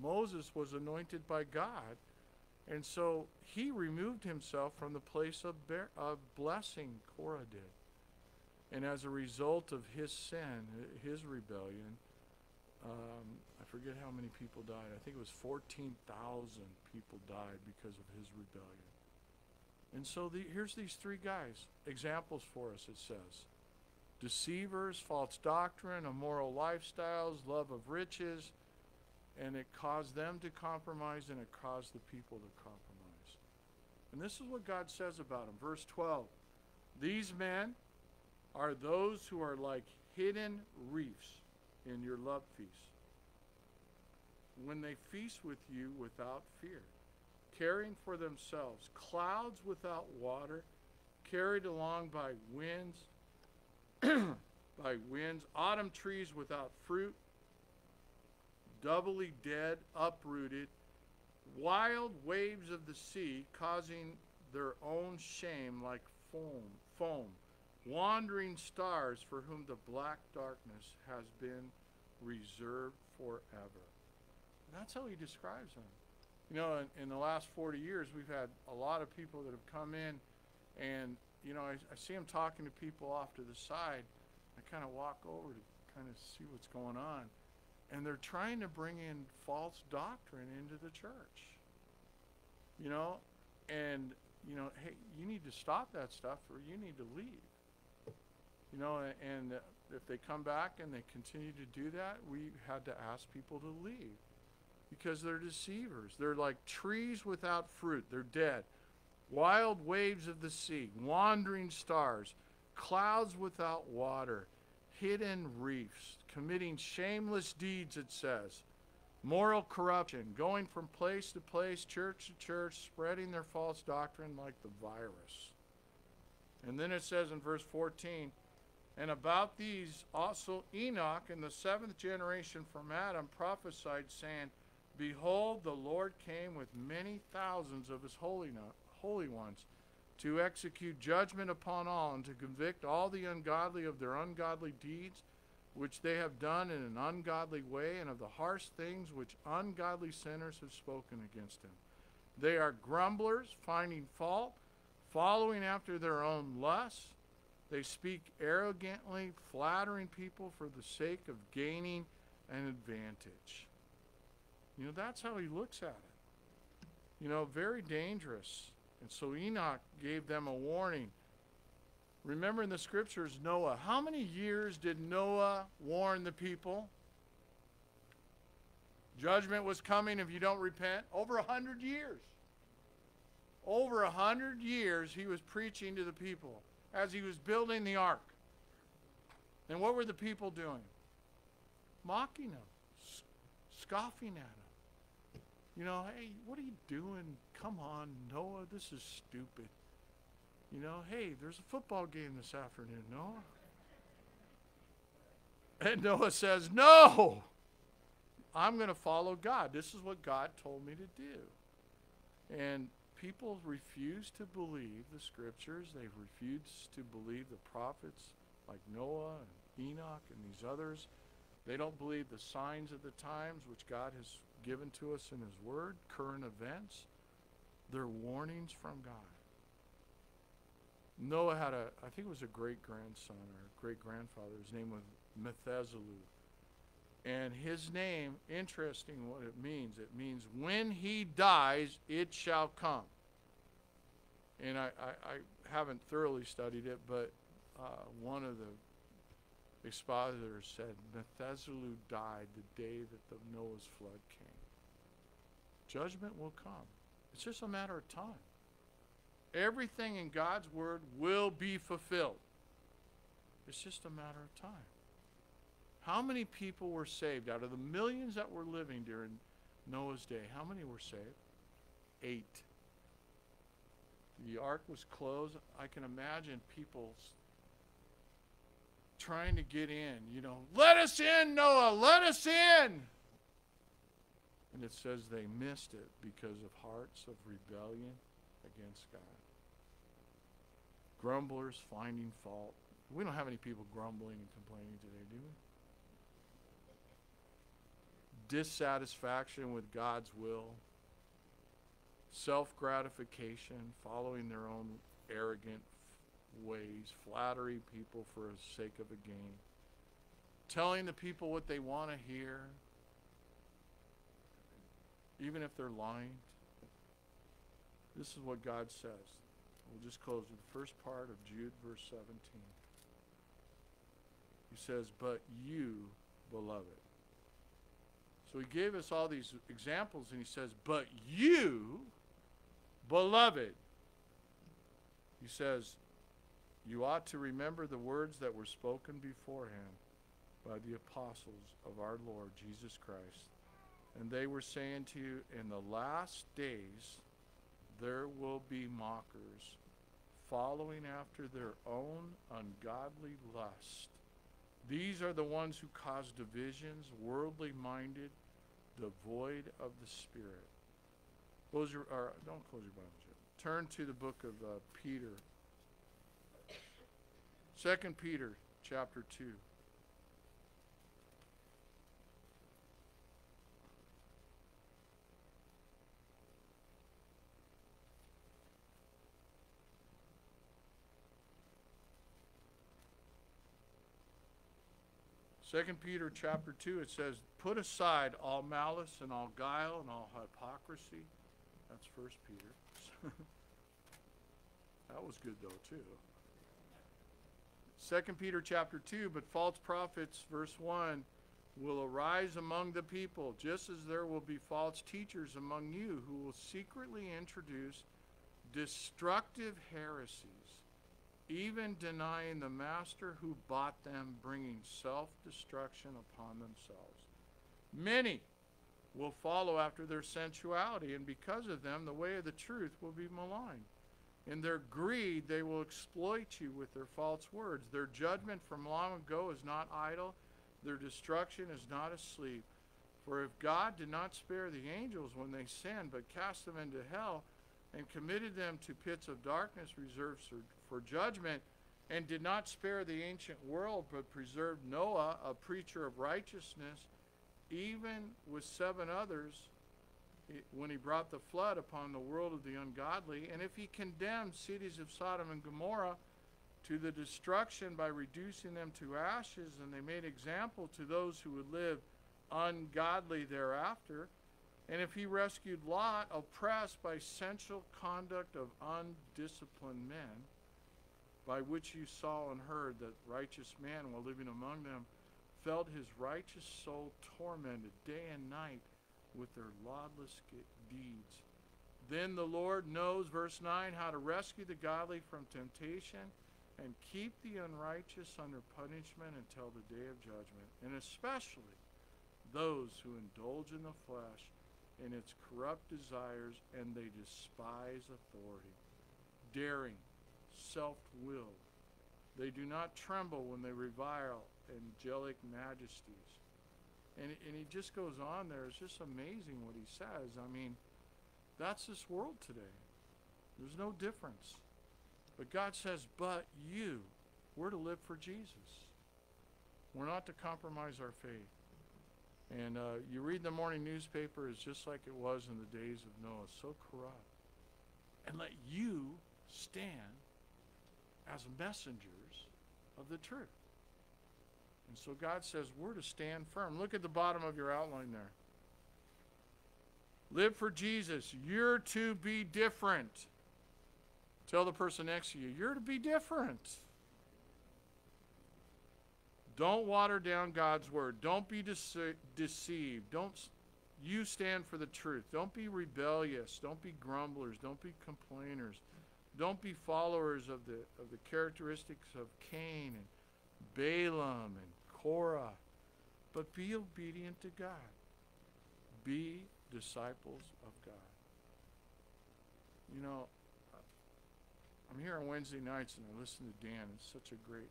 Speaker 2: Moses was anointed by God, and so he removed himself from the place of, bear, of blessing, Korah did. And as a result of his sin, his rebellion, um, I forget how many people died. I think it was 14,000 people died because of his rebellion. And so the, here's these three guys, examples for us, it says. Deceivers, false doctrine, immoral lifestyles, love of riches, and it caused them to compromise and it caused the people to compromise. And this is what God says about them. Verse 12 These men are those who are like hidden reefs in your love feast. When they feast with you without fear, caring for themselves clouds without water, carried along by winds, (coughs) by winds, autumn trees without fruit, doubly dead, uprooted, wild waves of the sea causing their own shame like foam, foam, wandering stars for whom the black darkness has been reserved forever. And that's how he describes them. You know, in, in, the last 40 years, we've had a lot of people that have come in, and, you know, I, I see them talking to people off to the side. I kind of walk over to kind of see what's going on and they're trying to bring in false doctrine into the church. You know, and you know, hey, you need to stop that stuff, or you need to leave. You know, and uh, if they come back and they continue to do that, we had to ask people to leave because they're deceivers. They're like trees without fruit. They're dead. Wild waves of the sea, wandering stars, clouds without water, hidden reefs, committing shameless deeds, it says, moral corruption, going from place to place, church to church, spreading their false doctrine like the virus. And then it says in verse 14, and about these also Enoch in the seventh generation from Adam prophesied, saying, Behold, the Lord came with many thousands of his holy, holy ones to execute judgment upon all and to convict all the ungodly of their ungodly deeds which they have done in an ungodly way, and of the harsh things which ungodly sinners have spoken against him. They are grumblers, finding fault, following after their own lusts. They speak arrogantly, flattering people for the sake of gaining an advantage. You know, that's how he looks at it. You know, very dangerous. And so Enoch gave them a warning Remember in the scriptures, Noah. How many years did Noah warn the people? Judgment was coming if you don't repent. Over a hundred years. Over a hundred years he was preaching to the people as he was building the ark. And what were the people doing? Mocking him, scoffing at him. You know, hey, what are you doing? Come on, Noah, this is stupid. You know, hey, there's a football game this afternoon, Noah. And Noah says, No, I'm going to follow God. This is what God told me to do. And people refuse to believe the scriptures, they refuse to believe the prophets like Noah and Enoch and these others. They don't believe the signs of the times which God has given to us in His Word, current events. They're warnings from God. Noah had a, I think it was a great grandson or great grandfather. His name was Methuselah. And his name, interesting what it means. It means when he dies, it shall come. And I, I, I haven't thoroughly studied it, but uh, one of the expositors said Methuselah died the day that the Noah's flood came. Judgment will come. It's just a matter of time. Everything in God's word will be fulfilled. It's just a matter of time. How many people were saved out of the millions that were living during Noah's day? How many were saved? Eight. The ark was closed. I can imagine people trying to get in. You know, let us in, Noah, let us in. And it says they missed it because of hearts of rebellion against God. Grumblers finding fault. We don't have any people grumbling and complaining today, do we? Dissatisfaction with God's will. Self gratification, following their own arrogant ways, flattering people for the sake of a gain, telling the people what they want to hear, even if they're lying. This is what God says. We'll just close with the first part of Jude, verse 17. He says, But you, beloved. So he gave us all these examples, and he says, But you, beloved. He says, You ought to remember the words that were spoken beforehand by the apostles of our Lord Jesus Christ. And they were saying to you, In the last days, there will be mockers following after their own ungodly lust. These are the ones who cause divisions, worldly minded, devoid of the Spirit. Close your, or don't close your Bibles yet. Turn to the book of uh, Peter. Second Peter chapter 2. Second Peter chapter 2, it says, Put aside all malice and all guile and all hypocrisy. That's First Peter. (laughs) that was good though too. Second Peter chapter 2, but false prophets, verse 1, will arise among the people, just as there will be false teachers among you who will secretly introduce destructive heresies even denying the master who bought them, bringing self destruction upon themselves. Many will follow after their sensuality, and because of them, the way of the truth will be maligned. In their greed, they will exploit you with their false words. Their judgment from long ago is not idle, their destruction is not asleep. For if God did not spare the angels when they sinned, but cast them into hell, and committed them to pits of darkness reserved for for judgment, and did not spare the ancient world, but preserved Noah, a preacher of righteousness, even with seven others, when he brought the flood upon the world of the ungodly. And if he condemned cities of Sodom and Gomorrah to the destruction by reducing them to ashes, and they made example to those who would live ungodly thereafter, and if he rescued Lot, oppressed by sensual conduct of undisciplined men, by which you saw and heard that righteous man, while living among them, felt his righteous soul tormented day and night with their lawless deeds. Then the Lord knows, verse 9, how to rescue the godly from temptation and keep the unrighteous under punishment until the day of judgment, and especially those who indulge in the flesh in its corrupt desires and they despise authority, daring self-willed. They do not tremble when they revile angelic majesties. And, and he just goes on there. It's just amazing what he says. I mean, that's this world today. There's no difference. But God says, but you, we're to live for Jesus. We're not to compromise our faith. And uh, you read the morning newspaper, it's just like it was in the days of Noah, so corrupt. And let you stand as messengers of the truth. And so God says we're to stand firm. Look at the bottom of your outline there. Live for Jesus. You're to be different. Tell the person next to you, you're to be different. Don't water down God's word. Don't be dece- deceived. Don't you stand for the truth. Don't be rebellious. Don't be grumblers. Don't be complainers. Don't be followers of the, of the characteristics of Cain and Balaam and Korah, but be obedient to God. Be disciples of God. You know, uh, I'm here on Wednesday nights and I listen to Dan. It's such a great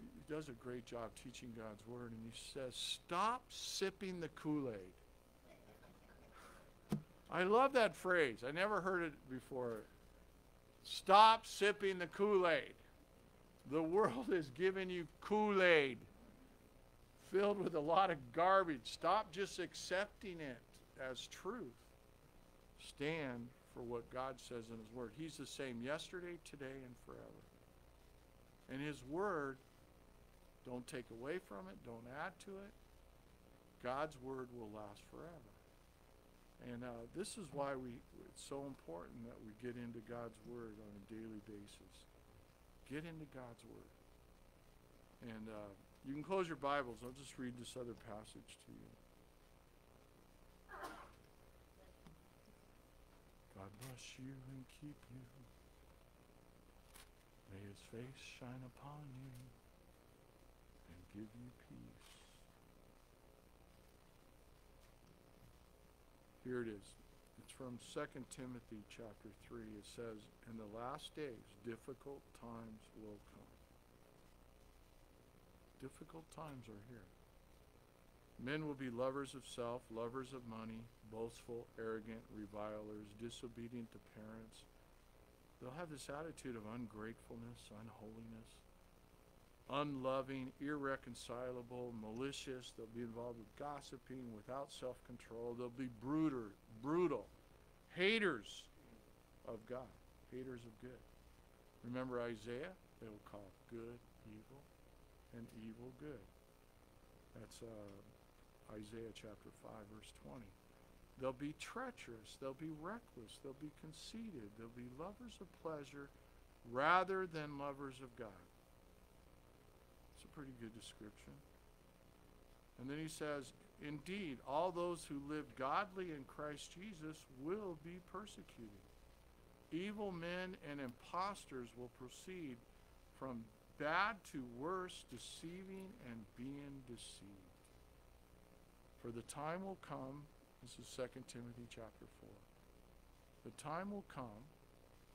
Speaker 2: he does a great job teaching God's word, and he says, "Stop sipping the Kool-Aid." I love that phrase. I never heard it before. Stop sipping the Kool-Aid. The world is giving you Kool-Aid filled with a lot of garbage. Stop just accepting it as truth. Stand for what God says in His Word. He's the same yesterday, today, and forever. And His Word, don't take away from it, don't add to it. God's Word will last forever. And uh, this is why we it's so important that we get into God's Word on a daily basis. Get into God's Word. And uh, you can close your Bibles. I'll just read this other passage to you. God bless you and keep you. May his face shine upon you and give you peace. Here it is. It's from 2 Timothy chapter 3. It says, In the last days, difficult times will come. Difficult times are here. Men will be lovers of self, lovers of money, boastful, arrogant, revilers, disobedient to parents. They'll have this attitude of ungratefulness, unholiness, unloving, irreconcilable, malicious. They'll be involved with gossiping, without self control. They'll be brutal, brutal, haters of God, haters of good. Remember Isaiah? They will call good evil and evil good. That's uh, Isaiah chapter 5, verse 20. They'll be treacherous. They'll be reckless. They'll be conceited. They'll be lovers of pleasure rather than lovers of God. Pretty good description. And then he says, Indeed, all those who live godly in Christ Jesus will be persecuted. Evil men and impostors will proceed from bad to worse, deceiving and being deceived. For the time will come, this is 2 Timothy chapter 4. The time will come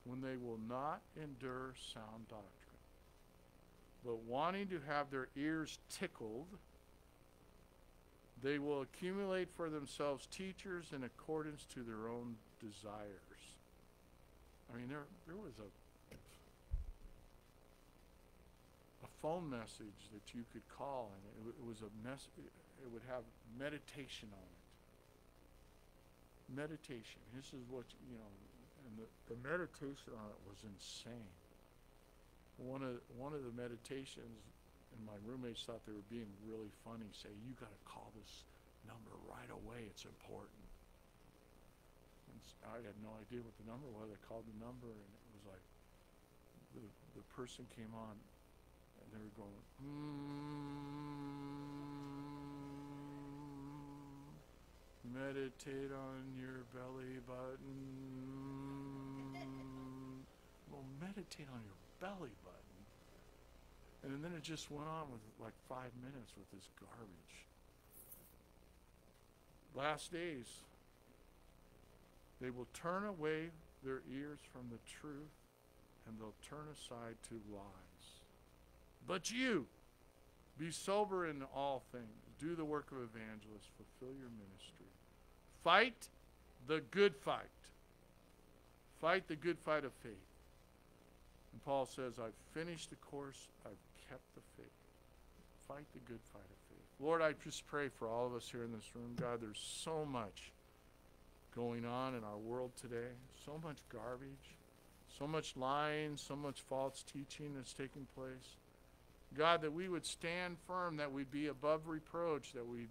Speaker 2: when they will not endure sound doctrine, but wanting to have their ears tickled, they will accumulate for themselves teachers in accordance to their own desires. I mean, there, there was a a phone message that you could call, and it, it was a mess. It would have meditation on it. Meditation. This is what you know, and the, the meditation on it was insane. One of one of the meditations, and my roommates thought they were being really funny. Say, you got to call this number right away. It's important. And I had no idea what the number was. I called the number, and it was like the the person came on and they were going, mm, meditate on your belly button. Well, meditate on your belly button. And then it just went on with like five minutes with this garbage. Last days, they will turn away their ears from the truth and they'll turn aside to lies. But you, be sober in all things. Do the work of evangelist. Fulfill your ministry. Fight the good fight. Fight the good fight of faith. And Paul says, I've finished the course. I've kept the faith. Fight the good fight of faith. Lord, I just pray for all of us here in this room. God, there's so much going on in our world today. So much garbage. So much lying. So much false teaching that's taking place. God, that we would stand firm, that we'd be above reproach, that we'd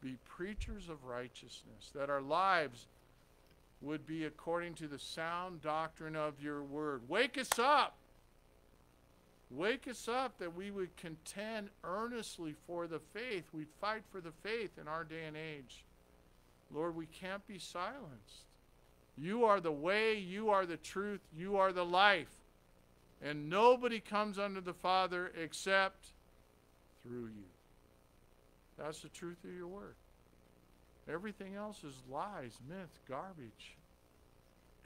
Speaker 2: be preachers of righteousness, that our lives would be according to the sound doctrine of your word. Wake us up. Wake us up that we would contend earnestly for the faith. We'd fight for the faith in our day and age. Lord, we can't be silenced. You are the way, you are the truth, you are the life. And nobody comes unto the Father except through you. That's the truth of your word. Everything else is lies, myth, garbage.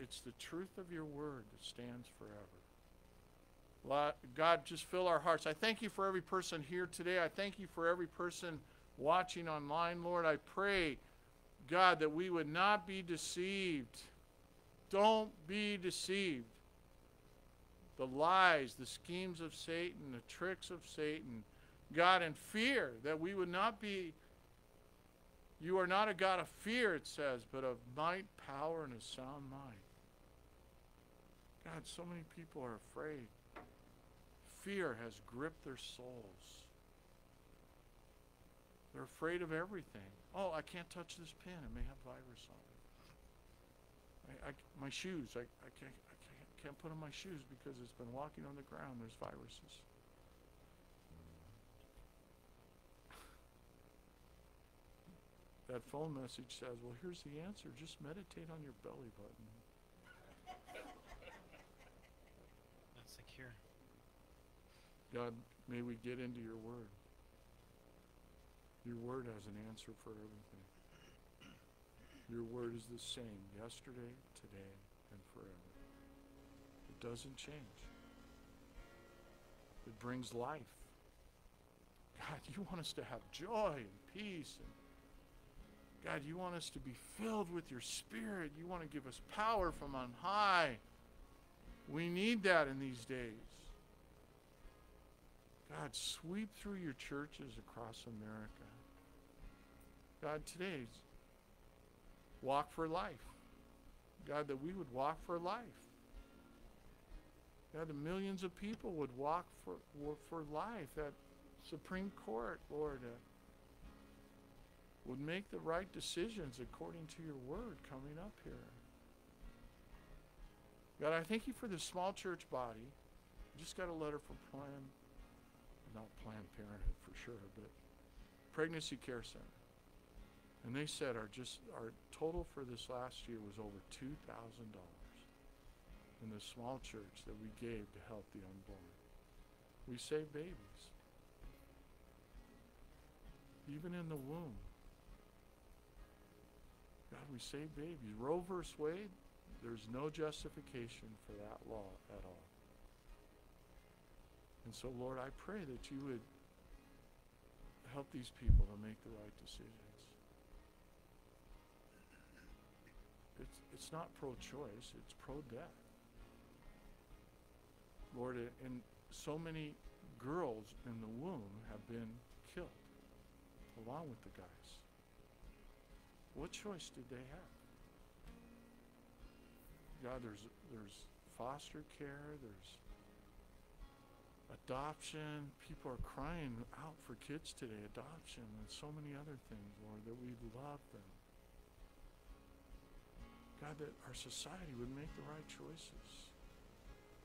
Speaker 2: It's the truth of your word that stands forever. God, just fill our hearts. I thank you for every person here today. I thank you for every person watching online, Lord. I pray, God, that we would not be deceived. Don't be deceived. The lies, the schemes of Satan, the tricks of Satan, God, and fear that we would not be. You are not a God of fear, it says, but of might, power, and a sound mind. God, so many people are afraid. Fear has gripped their souls. They're afraid of everything. Oh, I can't touch this pen. It may have virus on it. I, I, my shoes, I, I, can't, I can't, can't put on my shoes because it's been walking on the ground. There's viruses. That phone message says, well, here's the answer. Just meditate on your belly button.
Speaker 4: That's secure.
Speaker 2: God, may we get into your word. Your word has an answer for everything. Your word is the same yesterday, today, and forever. It doesn't change. It brings life. God, you want us to have joy and peace and God, you want us to be filled with your spirit. You want to give us power from on high. We need that in these days. God, sweep through your churches across America. God, today, walk for life. God, that we would walk for life. God, the millions of people would walk for, for life. That Supreme Court, Lord, uh, would make the right decisions according to your word coming up here. God, I thank you for the small church body. Just got a letter from Planned, not Planned Parenthood for sure, but Pregnancy Care Center. And they said our just our total for this last year was over two thousand dollars in the small church that we gave to help the unborn. We save babies. Even in the womb. God, we save babies. Roe versus Wade, there's no justification for that law at all. And so, Lord, I pray that you would help these people to make the right decisions. It's, it's not pro choice, it's pro death. Lord, and so many girls in the womb have been killed along with the guys. What choice did they have? God, there's there's foster care, there's adoption. People are crying out for kids today, adoption, and so many other things, Lord, that we love them. God, that our society would make the right choices.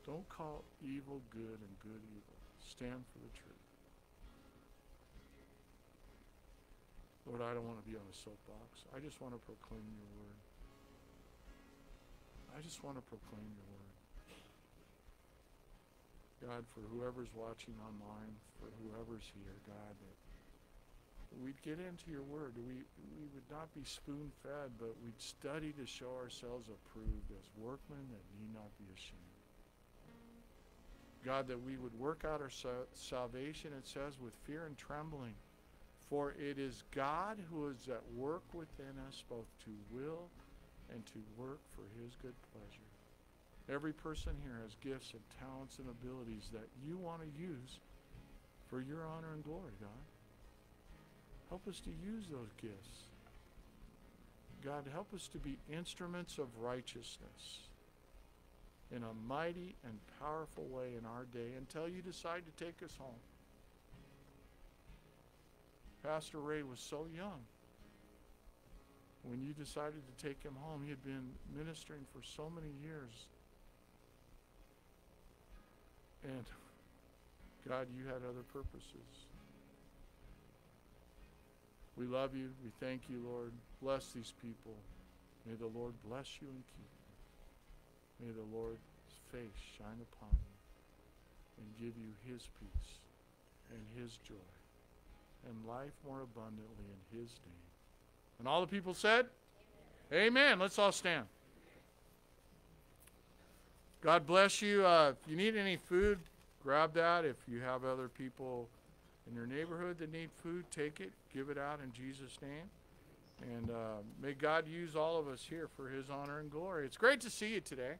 Speaker 2: Don't call evil good and good evil. Stand for the truth. Lord, I don't want to be on a soapbox. I just want to proclaim your word. I just want to proclaim your word. God, for whoever's watching online, for whoever's here, God, that we'd get into your word. We, we would not be spoon fed, but we'd study to show ourselves approved as workmen that need not be ashamed. God, that we would work out our sa- salvation, it says, with fear and trembling. For it is God who is at work within us both to will and to work for his good pleasure. Every person here has gifts and talents and abilities that you want to use for your honor and glory, God. Help us to use those gifts. God, help us to be instruments of righteousness in a mighty and powerful way in our day until you decide to take us home. Pastor Ray was so young when you decided to take him home. He had been ministering for so many years. And God, you had other purposes. We love you. We thank you, Lord. Bless these people. May the Lord bless you and keep you. May the Lord's face shine upon you and give you his peace and his joy and life more abundantly in his name. And all the people said, Amen. Amen. Let's all stand. God bless you. Uh, if you need any food,
Speaker 1: grab that. If you have other people in your neighborhood that need food, take it, give it out in Jesus' name. And uh, may God use all of us here for His honor and glory. It's great to see you today.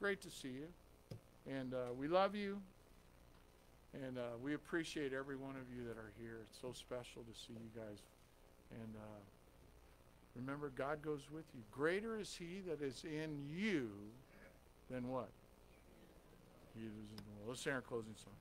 Speaker 1: Great to see you. And uh, we love you. And uh, we appreciate every one of you that are here. It's so special to see you guys. And uh, remember, God goes with you. Greater is He that is in you than what? He is. Let's sing our closing song.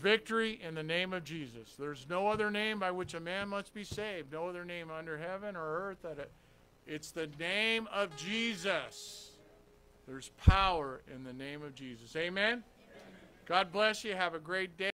Speaker 1: Victory in the name of Jesus. There's no other name by which a man must be saved. No other name under heaven or earth that it, it's the name of Jesus. There's power in the name of Jesus. Amen. God bless you. Have a great day.